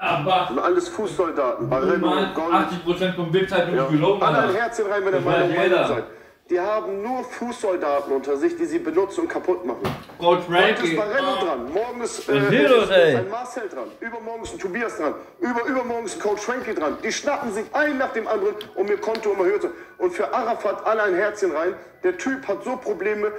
Aber Und alles Fußsoldaten, mal Gold. 80% von Bildzeitung Ja. gelogen, Alle ein. Herzchen rein, wenn ihr weiß Meinung seid. Die haben nur Fußsoldaten unter sich, die sie benutzen und kaputt machen. Coach Heute ist Frankie. Barello dran, morgen ist, äh, los, ist ein Marcel dran, übermorgen ist ein Tobias dran, über, übermorgen ist ein Coach Frankie dran. Die schnappen sich ein nach dem anderen, um ihr Konto immer höher zu. Und für Arafat alle ein Herzchen rein. Der Typ hat so Probleme.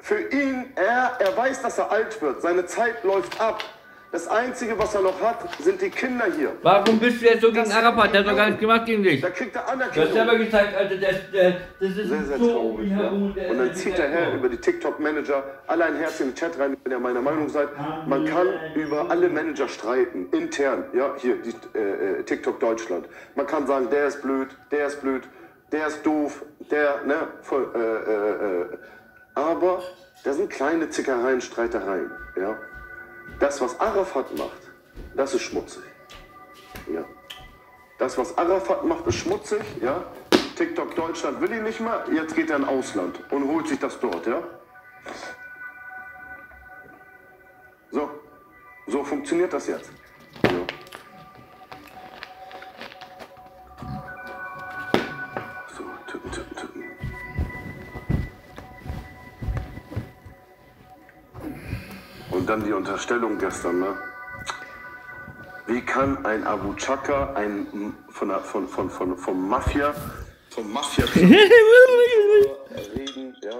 Für ihn, er, er weiß, dass er alt wird. Seine Zeit läuft ab. Das Einzige, was er noch hat, sind die Kinder hier. Warum bist du jetzt so gegen Arafat? Der hat doch gar nichts gemacht gegen dich. Da kriegt er Du hast Anerkennung. selber gezeigt, Alter, das, das, das ist Sehr, sehr so traurig. Ja. der- Und dann zieht er her über die TikTok-Manager, alle ein Herz in den Chat rein, wenn ihr meiner Meinung seid. Man kann über alle Manager streiten, intern, ja, hier, die, äh, äh, TikTok Deutschland. Man kann sagen, der ist blöd, der ist blöd, der ist doof, der, ne, voll, äh, äh, äh. Aber das sind kleine Zickereien, Streitereien, ja. Das, was Arafat macht, das ist schmutzig, ja. Das, was Arafat macht, ist schmutzig, ja. TikTok Deutschland will ihn nicht mehr, jetzt geht er in Ausland und holt sich das dort, ja. So, so funktioniert das jetzt. Und dann die Unterstellung gestern, ne? Wie kann ein Abu Chaka, ein von, der- von, von, von, vom Mafia, vom Mafia reden, ja,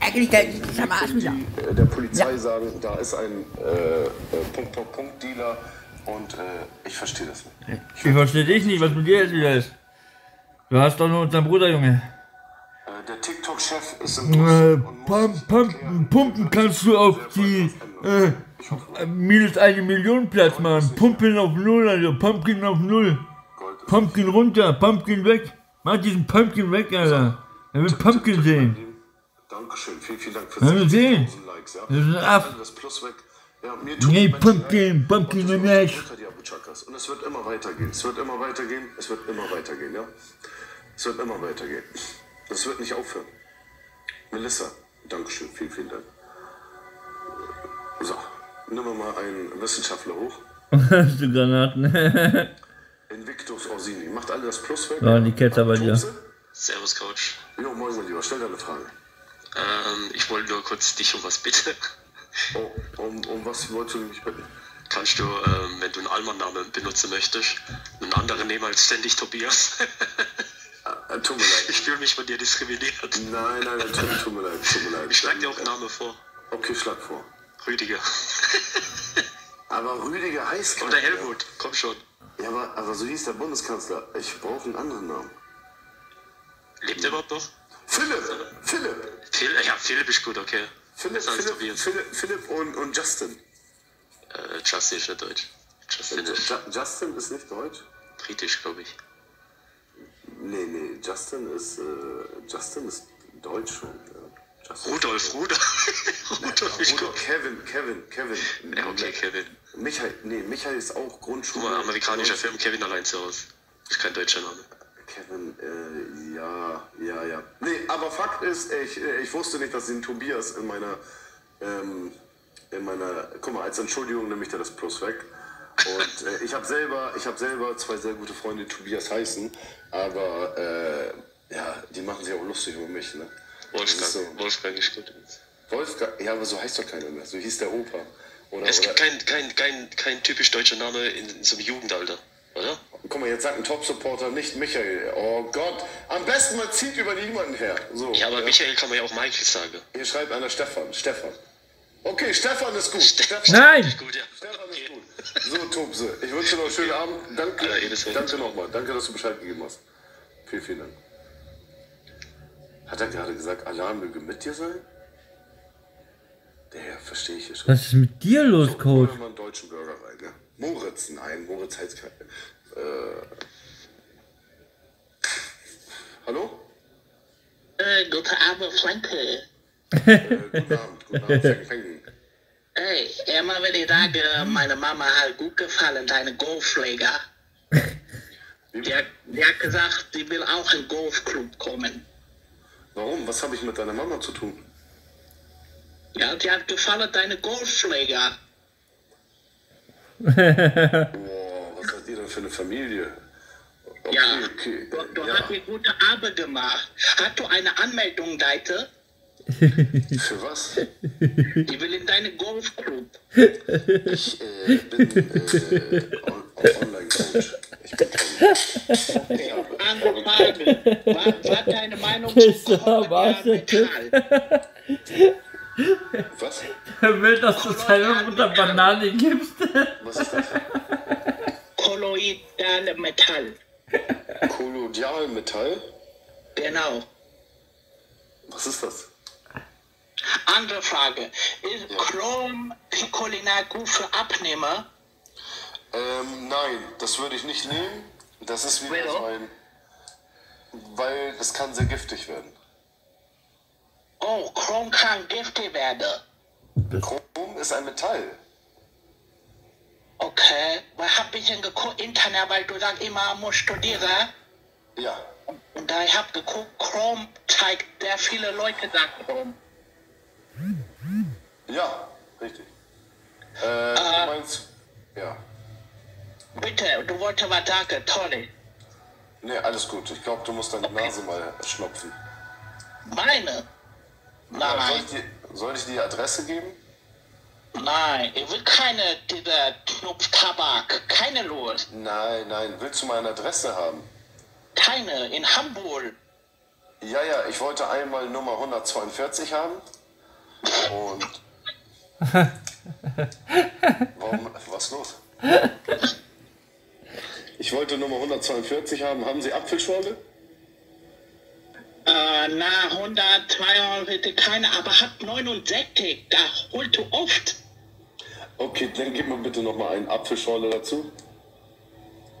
Eigentlich der, wieder. äh, der Polizei sagen, da ist ein äh, äh, Punkt, Punkt, Punkt Dealer und äh, ich verstehe das nicht. Ich verstehe dich nicht, was mit dir jetzt wieder ist. Du hast doch nur unseren Bruder, Junge. Der TikTok-Chef ist im Äh, Bus und muss pump, sich pump, erklären. pumpen kannst du auf die äh, minus eine Million Platz machen. Pumpen auf Null, also Pumpkin auf Null. Pumpkin runter, Pumpkin weg. Mach diesen Pumpkin weg, Alter. Er will Pumpkin sehen. Dankeschön, vielen, vielen Dank für wir sehen. 60.000 Likes. Ja. Das ist Aff. Das Plus weg. Ja, mir Nee, Pumpkin, leid. Pumpkin das im Chakas. Und es wird immer weitergehen. Es wird immer weitergehen. Es wird immer weitergehen, ja. Es wird immer weitergehen. Das wird nicht aufhören. Melissa, Dankeschön, vielen, vielen Dank. So, nehmen wir mal einen Wissenschaftler hoch. Hast du Granaten? Invictus Orsini. Macht alle das Plus weg. Ja, die Ketzer bei dir. Servus, Coach. Jo, moin, mein Lieber. Stell deine Frage. Ähm, ich wollte nur kurz dich um was bitten. Oh, um, um was wolltest du mich bitten? Kannst du, ähm, wenn du einen Allmann-Namen benutzen möchtest, einen anderen nehmen als ständig Tobias? Äh, tut mir leid. ich fühle mich von dir diskriminiert. Nein, nein, nein, tut, tut mir leid, tut mir leid. Ich schlag dir auch einen Namen vor. Okay, schlag vor. Rüdiger. Aber Rüdiger heißt Oder. Helmut, komm schon. Ja, aber, aber so hieß der Bundeskanzler. Ich brauche einen anderen Namen. Lebt er überhaupt noch? Philipp! Philipp! Phil, ja, Philipp ist gut, okay. Philipp, Philipp. Philipp, Philipp und, und Justin. Äh, Justin ist nicht deutsch. Justin ist Ju- Justin ist nicht deutsch? britisch, glaube ich. Nee, nee, Justin ist, äh, Justin ist deutsch schon. Ja. Rudolf, Rudolf. Rudolf ist Rudolf. Kevin, Kevin, Kevin. Ja, okay, Kevin. Michael, nee, Michael ist auch Guck Grundschule. mal, amerikanischer Film, Kevin allein zu Hause. Ist kein deutscher Name. Kevin, äh, ja, ja, ja. Nee, aber Fakt ist, ich, äh, ich wusste nicht, dass den Tobias in meiner, ähm, in meiner, guck mal, als Entschuldigung nehme ich dir das Plus weg. Und äh, ich habe selber, ich habe selber zwei sehr gute Freunde, Tobias heißen, aber äh, ja, die machen sich auch lustig über mich, ne? Wolfgang. so. Wolfgang ist gut. Wolfgang, ja, aber so heißt doch keiner mehr. So hieß der Opa. Oder, Es gibt kein, kein, kein, kein typisch deutscher Name in so einem Jugendalter, oder? guck mal, jetzt sagt ein Top-Supporter nicht Michael. Oh Gott, am besten man zieht über niemanden her. So, Ja, aber Michael kann man ja auch Michael sagen. Hier schreibt einer Stefan. Stefan. Okay, Stefan ist gut. Stefan, Nein! Ist gut, ja. Stefan ist gut. So, Tobse, ich wünsche dir noch einen schönen Abend. Danke, Ja, danke nochmal. Danke, dass du Bescheid gegeben hast. Vielen, vielen Dank. Hat er gerade gesagt, Allah möge mit dir sein? Der verstehe ich hier schon. Was ist mit dir los, Coach? Holen wir mal einen deutschen Burger rein, ne? Moritz, nein, Moritz heißt kein. Äh. Hallo? Äh, guten Abend, Franke. Äh, guten Abend, guten Abend, Feng Feng. Hey, immer wenn ich sage, meine Mama hat gut gefallen, deine Golfschläger. Die hat, die hat gesagt, sie will auch in den Golfclub kommen. Warum? Was habe ich mit deiner Mama zu tun? Ja, die hat gefallen, deine Golfschläger. Boah, was seid ihr denn für eine Familie? Okay, Ja, okay. du, du ja. hast mir gute Arbeit gemacht. Hast du eine Anmeldung, Deite? Für was? Die will in deinen Golfclub. Ich äh, bin äh, on on- Online-Coach. Ich bin kein. Andere Frage. Was, was deine Meinung Ist zu. Metall? Was? Er will, dass du seiner Mutter Banane gibst. Was ist das? Kolloidale Metall. Kolodialmetall? Genau. Was ist das? Andere Frage. Ist Chrom Picolina gut für Abnehmer? Ähm, nein, das würde ich nicht nehmen. Das ist wieder so ein. Weil es kann sehr giftig werden. Oh, Chrom kann giftig werden. Chrom ist ein Metall. Okay. Weil hab ich denn geguckt, Internet, weil du sagst immer, muss studieren. Ja. Und da ich hab geguckt, Chrom zeigt sehr viele Leute sagen Chrom. Ja, richtig. Äh, du meinst. Ja. Bitte, du wolltest was sagen, toll. Nee, alles gut. Ich glaube, du musst deine Nase mal schnupfen. Meine? Ja, soll, Nein, ich dir, soll ich dir die Adresse geben? nein, ich will keine dieser Knopftabak. Keine los. Nein, nein. Willst du meine Adresse haben? Keine in Hamburg. Ja, ja, ich wollte einmal Nummer 142 haben. Und. Warum? Was los? Ich wollte Nummer 142 haben. Haben Sie Apfelschorle? Äh, na, 100, 200 bitte keine, aber hat 69. Da holt du oft. Okay, dann gib mir bitte nochmal einen Apfelschorle dazu.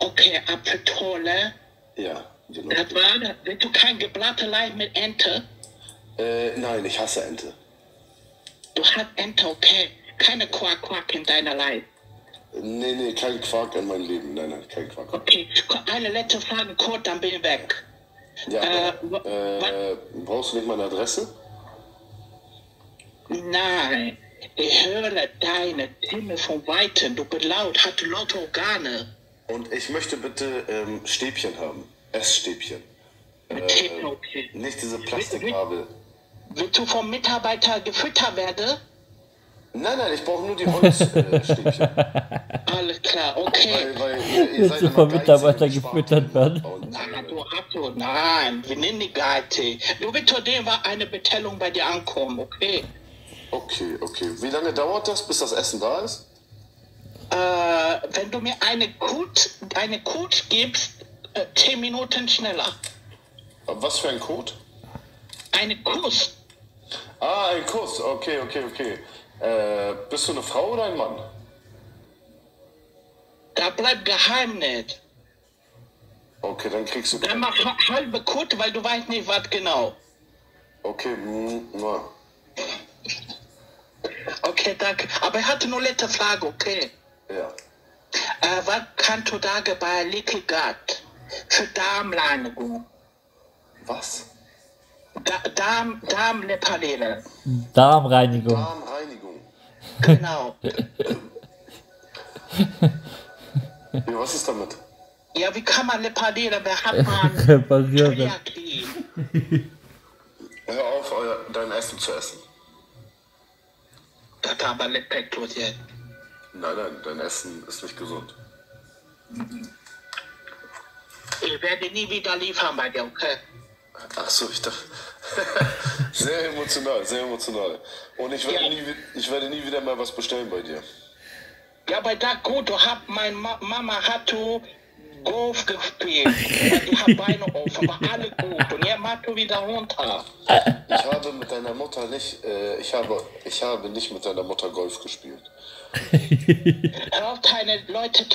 Okay, Apfeltolle. Ja. genau. Das war, willst du kein Gebrattelei mit Ente? Äh, nein, ich hasse Ente. Du hast Ente, okay. Keine Quark-Quark in deiner Leib. Nee, nee, kein Quark in meinem Leben. Nein, nein, kein Quark. Okay, eine letzte Frage, kurz, dann bin ich weg. Ja, Äh, äh, brauchst du nicht meine Adresse? Nein, ich höre deine Stimme von Weitem. Du bist laut, hast laute Organe. Und ich möchte bitte ähm, Stäbchen haben. Essstäbchen. Mit Tippen, okay. Nicht diese Plastikkabel. Willst du vom Mitarbeiter gefüttert werden? Nein, nein, ich brauche nur die Holzstäbchen. Stäbchen. Alles klar, okay. weil, weil ihr, ihr Willst du vom Mitarbeiter gefüttert werden? Äh, du hast so, nein, wir nennen die Geite. Du willst zu dem war eine Bestellung bei dir ankommen, okay? okay, okay. Wie lange dauert das, bis das Essen da ist? Äh, wenn du mir eine Code, eine Code gibst, äh, 10 Minuten schneller. Was für ein Code? Eine Kuss. Ah, ein Kuss. Okay, okay, okay. Äh, bist du eine Frau oder ein Mann? Da bleibt Geheimnis. Okay, dann kriegst du. Dann mach ha- halbe Code, weil du weißt nicht, was genau. Okay, na. Okay, danke. Aber ich hatte nur letzte Frage, okay? Ja. Äh, was kannst du sagen bei Liquid Gut für Darmreinigung? Was? Da, Darm, Darmlepalele. Darmreinigung. Darmreinigung. Genau. Ja, was ist damit? Ja, wie kann man hat man Reparieren. Hör auf, euer, dein Essen zu essen. Das aber nicht Pektus jetzt. Nein, nein, dein Essen ist nicht gesund. Ich werde nie wieder liefern bei dir, okay? Ach so, ich dachte. sehr emotional, sehr emotional. Und ich werde, Ja. nie, ich werde nie wieder mal was bestellen bei dir. Ja, aber da gut, du hast, meine Ma Mama hat du Golf gespielt. Die hat Beine offen, war alle gut. Und jetzt machst du wieder runter. Ich habe mit deiner Mutter nicht, äh, ich habe, ich habe nicht mit deiner Mutter Golf gespielt. Hör auf, deine Leute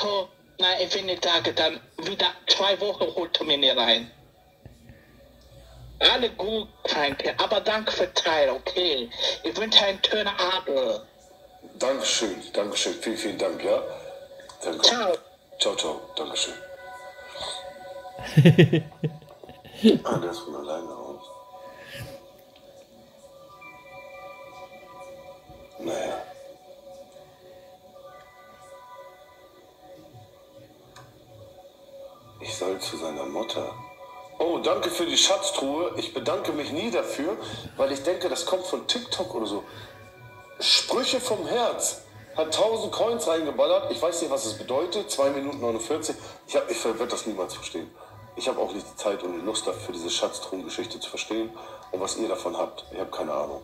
na, ich will nicht sagen, dann wieder zwei Wochen holt du mir nicht rein. Alle gut, danke, aber danke für Teil, okay? Ich wünsche einen schönen Abend. Dankeschön, Dankeschön, vielen, vielen Dank, ja? Danke. Ciao. Ciao, ciao, Dankeschön. ah, der ist von alleine raus. Naja. Ich soll zu seiner Mutter. Danke für die Schatztruhe. Ich bedanke mich nie dafür, weil ich denke, das kommt von TikTok oder so. Sprüche vom Herz. Hat 1000 Coins reingeballert. Ich weiß nicht, was es bedeutet. 2 Minuten 49. Ich, ich werde das niemals verstehen. Ich habe auch nicht die Zeit und die Lust dafür, diese Schatztruhengeschichte zu verstehen. Und was ihr davon habt, ich habe keine Ahnung.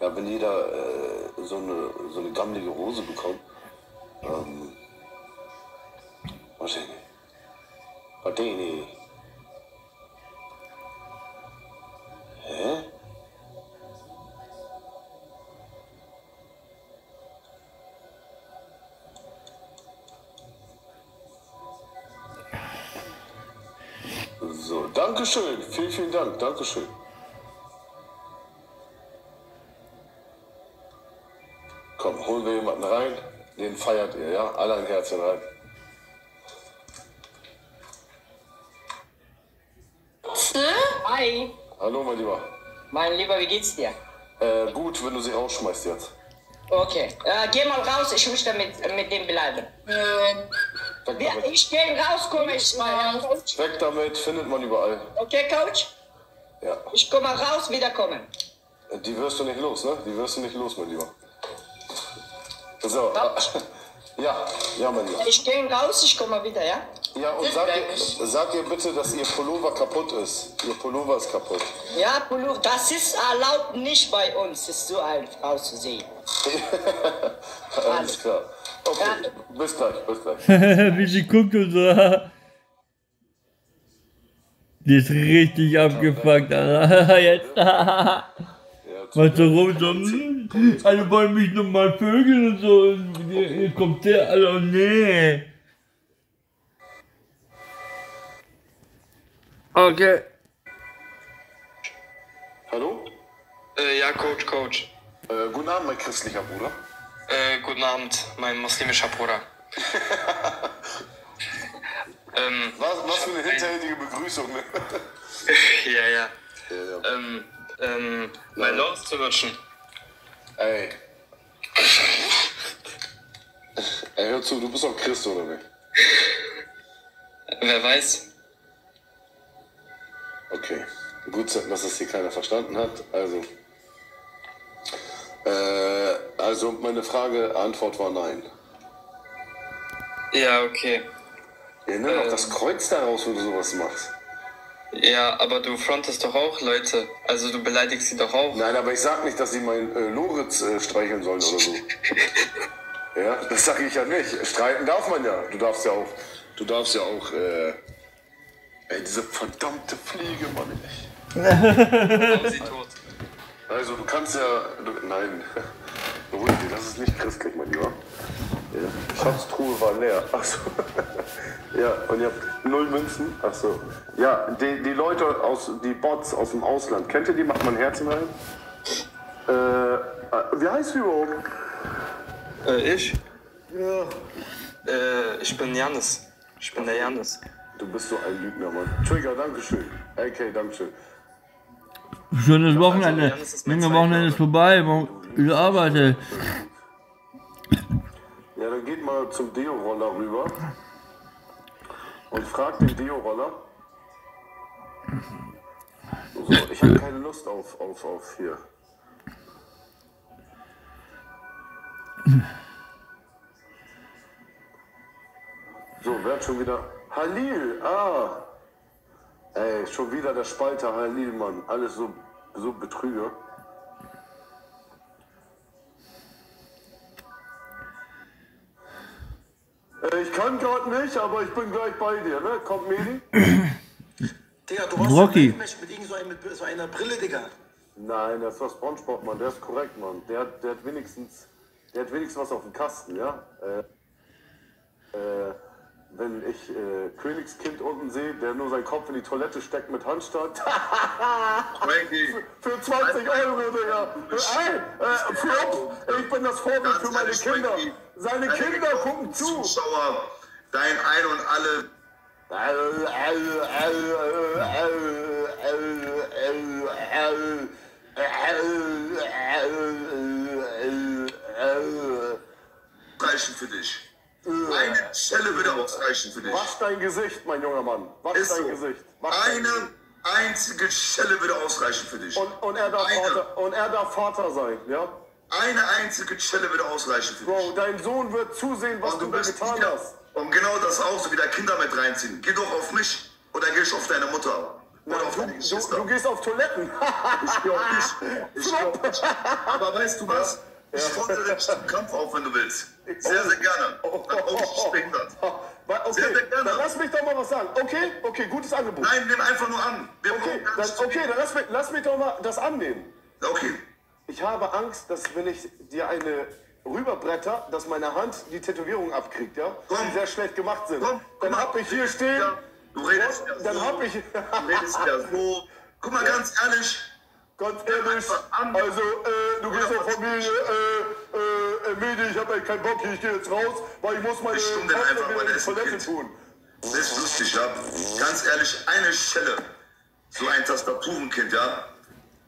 Ja, wenn jeder äh, so, eine, so eine gammelige Hose bekommt. Ähm, Martini. Martini. Dankeschön. Vielen, vielen Dank. Dankeschön. Komm, holen wir jemanden rein. Den feiert ihr, ja? Alle ein Herzchen rein. Hi, Hallo, mein Lieber. mein Lieber, wie geht's dir? Äh, gut, wenn du sie rausschmeißt jetzt. Okay, äh, geh mal raus, ich möchte mit, mit dem bleiben. Weg Ja, ich geh raus, komme ich mal. Weg damit, findet man überall. Okay, Coach? Ja. Ich komme raus, wiederkommen. Die wirst du nicht los, ne? Die wirst du nicht los, mein Lieber. So. Ja, ja, mein Lieber. Ich gehe raus, ich komme wieder, ja? Ja, und sag ihr, sag ihr bitte, dass ihr Pullover kaputt ist. Ihr Pullover ist kaputt. Ja, Pulu, das ist erlaubt nicht bei uns, ist so eine Frau zu sehen. Alles klar. Okay, bis gleich, bis gleich. Wie sie guckt und so. Die ist richtig abgefuckt, Alter. Jetzt. Was so rum, so, hm, alle wollen mich nochmal vögeln und so. Und hier, kommt der, also nee. Okay. Hallo? Äh, ja, Coach, Coach. Äh, guten Abend, mein christlicher Bruder. Äh, guten Abend, mein muslimischer Bruder. ähm, Was, was für eine hinterhältige Begrüßung, ne? ja, ja. Ja, ja. Ähm, ähm, mein Los zu lutschen. Ey. Ey, hör zu, du bist auch Christ, oder nicht? Wer weiß? Okay. Gut, dass das hier keiner verstanden hat. Also. Äh, also meine Frage, Antwort war nein. Ja, okay. Ja, nimm doch das Kreuz daraus, wenn du sowas machst. Ja, aber du frontest doch auch Leute. Also du beleidigst sie doch auch. Nein, aber ich sag nicht, dass sie meinen äh, Loritz äh, streicheln sollen oder so. ja, das sage ich ja nicht. Streiten darf man ja. Du darfst ja auch, du darfst ja auch, äh, ey, diese verdammte Fliege, Mann, ey. sie tot. Also du kannst ja, du, nein, beruhig dich, das ist nicht christlich, mein Lieber. Ja. Schatztruhe war leer. Achso. ja, und ihr habt null Münzen. Achso. Ja, die, die Leute aus, die Bots aus dem Ausland, kennt ihr die? Macht man Herzen rein? Äh, äh, wie heißt du überhaupt? Äh, ich? Ja. Äh, ich bin Janis. Ich bin der Janis. Du bist so ein Lügner, Mann. Trigger, Dankeschön. AK, Dankeschön. Schönes Wochenende. Junge, Wochenende ist vorbei. Ich arbeite. Ja, dann geht mal zum Deo-Roller rüber. und frag den Deo-Roller. So, ich habe keine Lust auf, auf, auf hier. So, wer hat schon wieder. Halil, ah! Ey, schon wieder der Spalter Halil, Mann. Alles so, so Betrüger. Äh, Ich kann gerade nicht, aber ich bin gleich bei dir, ne? Kommt Medi? Digga, du warst Rocky. mit, irgend so ein, mit so einer Brille, Digga. Nein, das war Spongebob, Mann. Der ist korrekt, Mann. Der, hat- der hat wenigstens, der hat wenigstens was auf dem Kasten, ja? Äh, äh, wenn ich äh, Königskind unten sehe, der nur seinen Kopf in die Toilette steckt mit Handstand. für, für 20 Euro, Digga. Ey, äh, Flop, ich bin das Vorbild für meine Kinder. Seine Kinder gucken zu. Zuschauer, dein Ein und alle. Reichen für dich. Eine Schelle würde ausreichen für dich. Wasch dein Gesicht, mein junger Mann. Wasch Ist dein so. Gesicht. Wasch dein Eine einzige Schelle würde ausreichen für dich. Und, und, er darf Eine. Vater, und er darf Vater sein, ja? Eine einzige Schelle würde ausreichen für dich. Bro, dein Sohn wird zusehen, was Und du, du bist getan wieder, hast. und genau das auch, so wieder Kinder mit reinziehen. Geh doch auf mich oder geh ich auf deine Mutter. Oder Nein, auf du, deine du, Geschwister. du gehst auf Toiletten. Ich geh auf dich. Ich geh auf dich. Aber weißt du was? Ich fordere zum Kampf auf, wenn du willst. Sehr, sehr gerne. Dann behindert. Wa- Okay, Sehr, sehr gerne. dann lass mich doch mal was sagen. Okay, okay, gutes Angebot. Nein, nimm einfach nur an. Wir Okay, dann, okay, dann lass mich, lass mich doch mal das annehmen. Okay. Ich habe Angst, dass wenn ich dir eine rüberbretter, dass meine Hand die Tätowierung abkriegt, ja? Die sehr schlecht gemacht sind. dann hab ich hier stehen. Du redest ja dann so. hab ich. Du redest ja so. Guck mal, ganz ehrlich. Ganz ehrlich, also äh, du gehst auf Familie, äh, äh, Medi, ich habe echt keinen Bock hier, ich gehe jetzt raus, weil ich muss meine wieder Kind. tun. Das ist lustig, ja. Ganz ehrlich, eine Schelle. So ein Tastaturenkind, ja.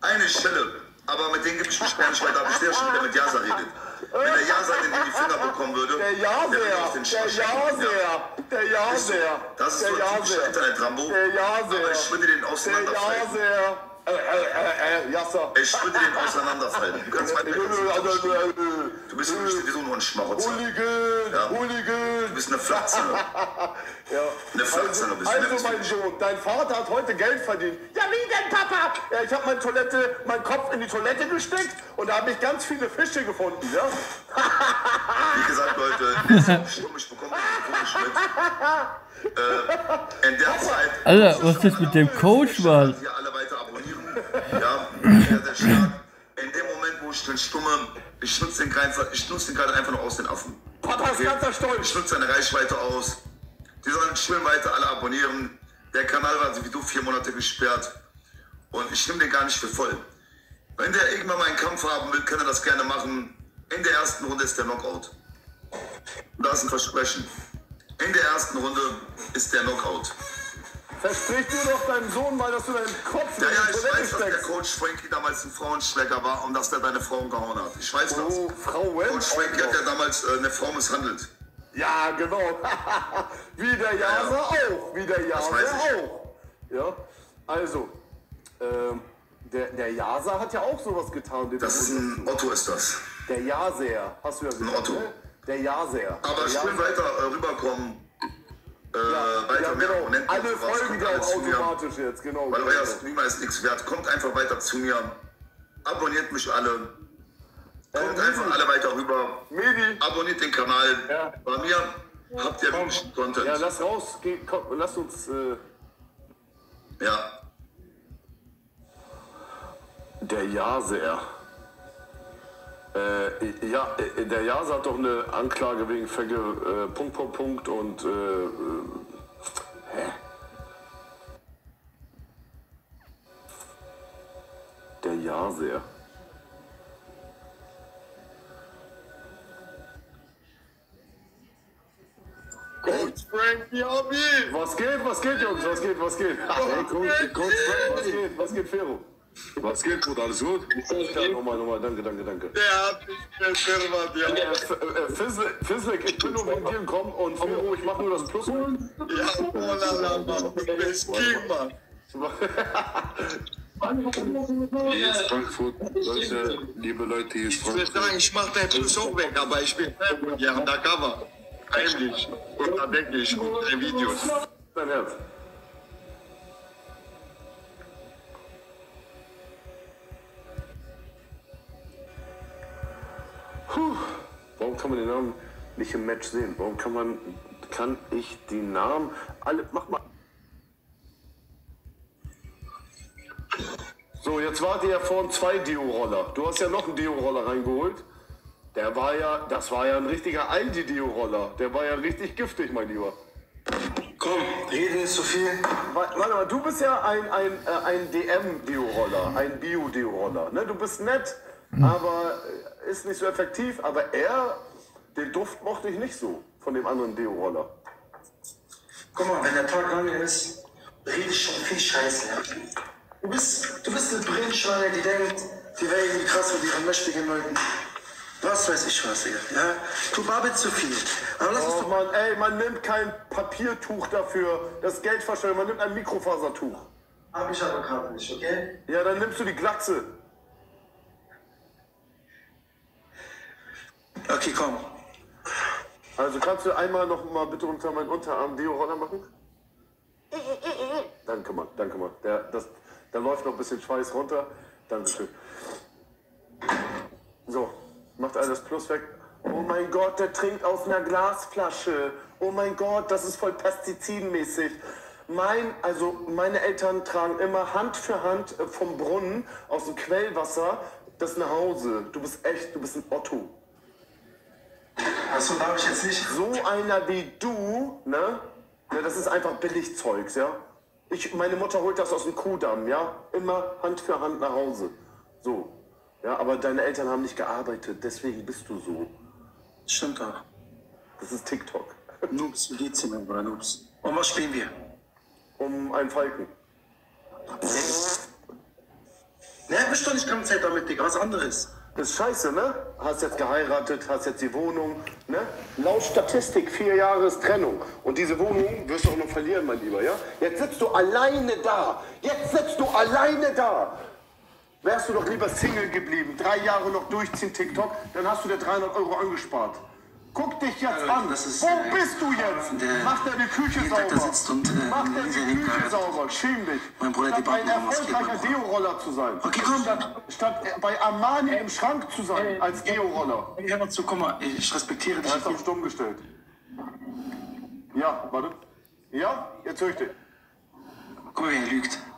Eine Schelle. Aber mit denen gebe ich mich gar nicht weiter. Aber ich sehe schon, der mit Jasa redet. Wenn der Jasa den in die Finger bekommen würde, Der Jaser, der Jaser, der Jaser, Das ist der so ein typischer Jaser, Internet-Rambo. der Jaser, Aber ich würde den der auseinanderfalten. Jaser, äh, äh, äh, Jasser. Ich würde den auseinanderfalten. Du kannst weiter. Also, Du bist für mich sowieso nur ein Schmarotzer. Hooligan, Ja. Hooligan. Du bist eine Flatzene. Ja. Eine Flatzene bist du. Also, du mein. Sohn, dein Vater hat heute Geld verdient. Ja, wie denn, Papa? Ja, ich habe meine Toilette, meinen Kopf in die Toilette gesteckt und da habe ich ganz viele Fische gefunden, ja? Wie gesagt, Leute, ist. Ich bekomme den Telefon äh, In der Zeit. Alter, was ist mit dem Coach, Mann? Wir alle weiter. Ja, sehr, sehr stark. In dem Moment, wo ich den Stumme, ich nutze den gerade, ich nutze den gerade einfach nur aus den Affen. Papa ist ganz stolz. Ich nutze seine Reichweite aus. Die sollen schön weiter alle abonnieren. Der Kanal war sowieso vier Monate gesperrt. Und ich nehme den gar nicht für voll. Wenn der irgendwann mal einen Kampf haben will, kann er das gerne machen. In der ersten Runde ist der Knockout. Das ist ein Versprechen. In der ersten Runde ist der Knockout. Versprich dir doch deinem Sohn mal, dass du deinen Kopf in Ja, die ja, ich Toilette weiß, dass der steckst. Coach Frankie damals ein Frauenschläger war und dass der deine Frauen gehauen hat. Ich weiß das. Oh, Frauen Coach Frankie hat ja damals äh, eine Frau misshandelt. Ja, genau. Wie der Jaser auch. Wie der weiß ich. auch. Ja, also, ähm, der, der Jaser hat ja auch sowas getan. Das ist ein Otto ist das. Der Jaser, hast du ja gesagt. Otto. Ne? Der Jaser. Aber der schön weiter äh, rüberkommen. Äh, weiter ja, mehr genau. Abonnenten. Alle und sowas. folgen Kommt auch zu mir. automatisch jetzt, genau. Weil genau. euer Streamer ist nichts wert. Kommt einfach weiter zu mir. Abonniert mich alle. Kommt einfach alle weiter rüber. Medi. Abonniert den Kanal. Bei mir habt ihr wirklich Content. Ja, lass raus. Geh, komm, lass uns. Äh, Ja. Der Jaser. Äh, ja, der Jaser hat doch eine Anklage wegen Verge... Äh, Punkt, Punkt, Punkt und... Äh, äh, hä? Der Jaser. Coach Frankie Hobby! Was geht, was geht, Jungs? Was geht, was geht? Hey, Coach, Coach, Frank, was geht, was geht, Fero? Was geht, Bruder? Alles gut? Ja, nochmal, nochmal. Danke, danke, danke. Der hat mich gefirmt, ja. Äh, F- äh, Fizzle- Fizzleck, ich bin nur wegen dir gekommen und Firo, ich mach nur das Plus. Ja, oh la la, Mann. Bist King, Mann. Hier ist Frankfurt. Leute, liebe Leute, hier ist Ich würde Frankfurt. sagen, ich mach dein Plus auch weg, aber ich bin ja undercover. Heimlich. Unterdecklich. Und drei Videos. Dein Herz. Puh. Warum kann man den Namen nicht im Match sehen? Warum kann man, kann ich die Namen alle, mach mal. So, jetzt wart ihr ja vorhin zwei Deo-Roller. Du hast ja noch einen Deo-Roller reingeholt. Der war ja, das war ja ein richtiger Aldi-Deo-Roller. Der war ja richtig giftig, mein Lieber. Komm, rede nicht so viel. Wa- Warte mal, du bist ja ein, ein, äh, ein DM-Deo-Roller, ein Bio-Deo-Roller. Ne? Du bist nett, aber äh, ist nicht so effektiv. Aber er, den Duft mochte ich nicht so von dem anderen Deo-Roller. Guck mal, wenn der Tag lang ist, rede ich schon viel Scheiße. Du bist, du bist eine Brillschweine, die denkt, die wäre irgendwie krass mit ihren mächtigen Leuten. Was weiß ich was, Digga. Ja? Du babbelst zu viel. Aber lass uns Oh doch Mann, ey, man nimmt kein Papiertuch dafür, das Geld verschwenden, man nimmt ein Mikrofasertuch. Hab ich aber gerade nicht, okay? Ja, dann nimmst du die Glatze. Okay, komm. Also kannst du einmal noch mal bitte unter meinen Unterarm Deo-Roller machen? Danke, Mann, danke, Mann. Der, das, da läuft noch ein bisschen Schweiß runter. Dankeschön. So, macht alles Plus weg. Oh mein Gott, der trinkt aus einer Glasflasche. Oh mein Gott, das ist voll pestizidenmäßig. Mein, also meine Eltern tragen immer Hand für Hand äh, vom Brunnen aus dem Quellwasser das nach Hause. Du bist echt, du bist ein Otto. Achso, darf ich jetzt nicht. So einer wie du, ne? ne das ist einfach Billigzeugs, ja? Ich, meine Mutter holt das aus dem Kuhdamm, ja? Immer Hand für Hand nach Hause. So. Ja, aber deine Eltern haben nicht gearbeitet, deswegen bist du so. Stimmt doch. Das ist TikTok. Noobs, wie geht's dir, mein Bruder Noobs? Und was spielen wir? Um einen Falken. Ne, bist doch nicht ganze Zeit damit, Digga. Was anderes. Das ist scheiße, ne? Hast jetzt geheiratet, hast jetzt die Wohnung, ne? Laut Statistik vier Jahres Trennung. Und diese Wohnung wirst du auch noch verlieren, mein Lieber, ja? Jetzt sitzt du alleine da. Jetzt sitzt du alleine da. Wärst du doch lieber Single geblieben, drei Jahre noch durchziehen TikTok, dann hast du dir 300 Euro angespart. Guck dich jetzt an. das ist, Wo äh, bist du jetzt? der Mach deine Küche Tag da sauber. sitzt und, äh, Mach deine Küche da- sauber. Schäm dich. Mein Bruder, die Statt ein erfolgreicher? Deo-Roller zu sein. Okay, komm. Statt, statt äh, bei Armani im Schrank zu sein als Deo-Roller. Hör mal zu, guck mal, ich respektiere dich. Er ist auf stumm gestellt. Ja, warte. Ja, jetzt höre ich dich. Guck mal, wie er lügt.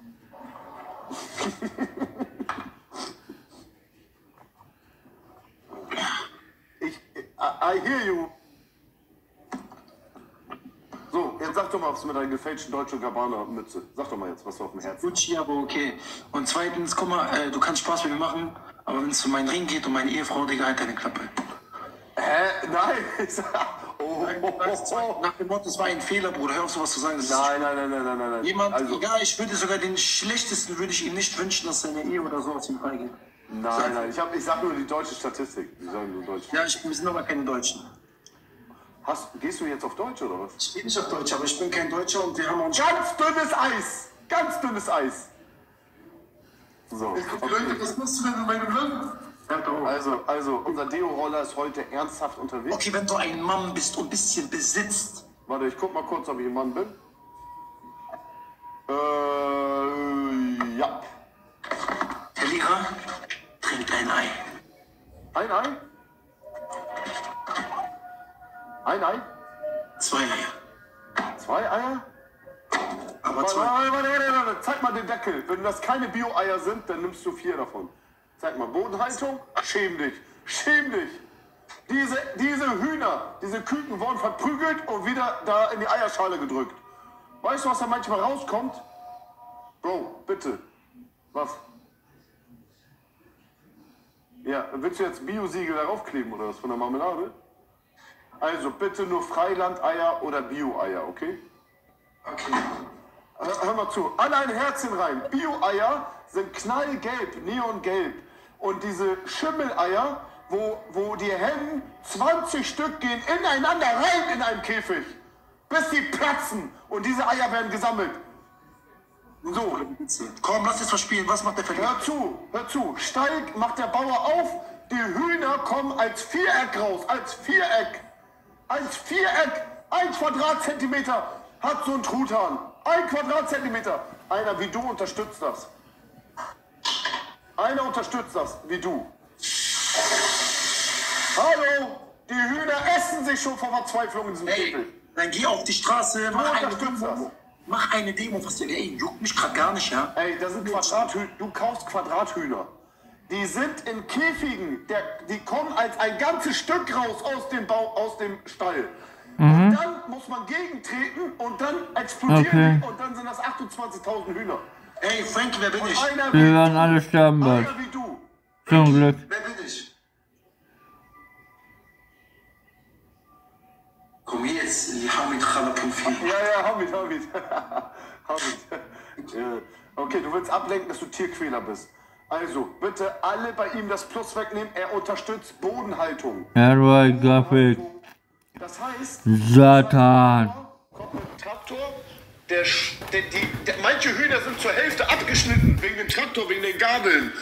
Ich, I, I hear you. So, jetzt sag doch mal was mit deiner gefälschten Deutsche Gabbana-Mütze. Sag doch mal jetzt, was du auf dem Herzen Gucci, aber okay. Und zweitens, guck mal, äh, du kannst Spaß mit mir machen, aber wenn es um meinen Ring geht und meine Ehefrau, Digga, halt deine Klappe. Hä? Nein. oh, oh, oh, oh. Nach dem Motto, es war ein Fehler, Bruder. Hör auf, sowas zu sagen. Das Nein, nein, nein, nein, nein, nein, nein. Jemand, Also, egal, ich würde sogar den schlechtesten, würde ich ihm nicht wünschen, dass seine Ehe oder so aus ihm freigeht. Nein, nein, ich, hab, ich sag nur die deutsche Statistik. Die sagen nur Deutsch. Ja, ich, wir sind aber keine Deutschen. Hast, gehst du jetzt auf Deutsch oder was? Ich bin nicht auf Deutsch, aber ich bin kein Deutscher und wir haben auch Ganz dünnes Eis. Ganz dünnes Eis. So. Leute, Okay. was machst du denn in meinem Land? Auf. Also, also, unser Deo-Roller ist heute ernsthaft unterwegs. Okay, wenn du ein Mann bist und ein bisschen besitzt. Warte, ich guck mal kurz, ob ich ein Mann bin. Äh, ja. Verlierer trinkt ein Ei. Ein Ei? Ein Ei? Zwei Eier. Zwei Eier? Aber zwei. warte, warte, warte, warte. Zeig mal den Deckel. Wenn das keine Bio-Eier sind, dann nimmst du vier davon. Zeig mal, Bodenhaltung, schäm dich. Schäm dich. Diese, diese Hühner, diese Küken wurden verprügelt und wieder da in die Eierschale gedrückt. Weißt du, was da manchmal rauskommt? Bro, bitte. Was? Ja, willst du jetzt Bio-Siegel darauf kleben oder was von der Marmelade? Also bitte nur Freilandeier oder Bio-Eier, okay? Okay. Hör, mal zu, alle ein Herzchen rein. Bio-Eier sind knallgelb, neongelb. Und diese Schimmeleier, wo, wo die Hennen 20 Stück gehen ineinander rein in einen Käfig, bis die platzen. Und diese Eier werden gesammelt. So. Komm, lass jetzt was spielen. Was macht der Verlierer? Hör zu, hör zu. Steig, macht der Bauer auf. Die Hühner kommen als Viereck raus. Als Viereck. Als Viereck. Ein Quadratzentimeter hat so ein Truthahn. Ein Quadratzentimeter. Einer wie du unterstützt das. Einer unterstützt das, wie du. Hallo, die Hühner essen sich schon vor Verzweiflung in diesem Käfig. Dann geh auf die Straße, mach eine unterstützt das. Mach eine Demo, was denn? Ey, juckt mich grad gar nicht, ja? Ey, das sind Quadrathühner. Du kaufst Quadrathühner. Die sind in Käfigen. Der, die kommen als ein ganzes Stück raus aus dem, Bau, aus dem Stall. Mhm. Und dann muss man gegentreten und dann explodieren Okay. die und dann sind das 28.000 Hühner. Ey, Frankie, wer bin Und ich? Wir werden alle sterben bald. einer wie du. Zum Glück. Wer bin ich? Komm jetzt, Hamid Khalapoufi. Ja, ja, Hamid, Hamid. Hamid. Ja. Okay, du willst ablenken, dass du Tierquäler bist. Also, bitte alle bei ihm das Plus wegnehmen. Er unterstützt Bodenhaltung. Airbag Grafik. Das heißt, Satan. kommt mit dem Traktor. Der, Sch- der, die, der, manche Hühner sind zur Hälfte abgeschnitten wegen dem Traktor, wegen den Gabeln.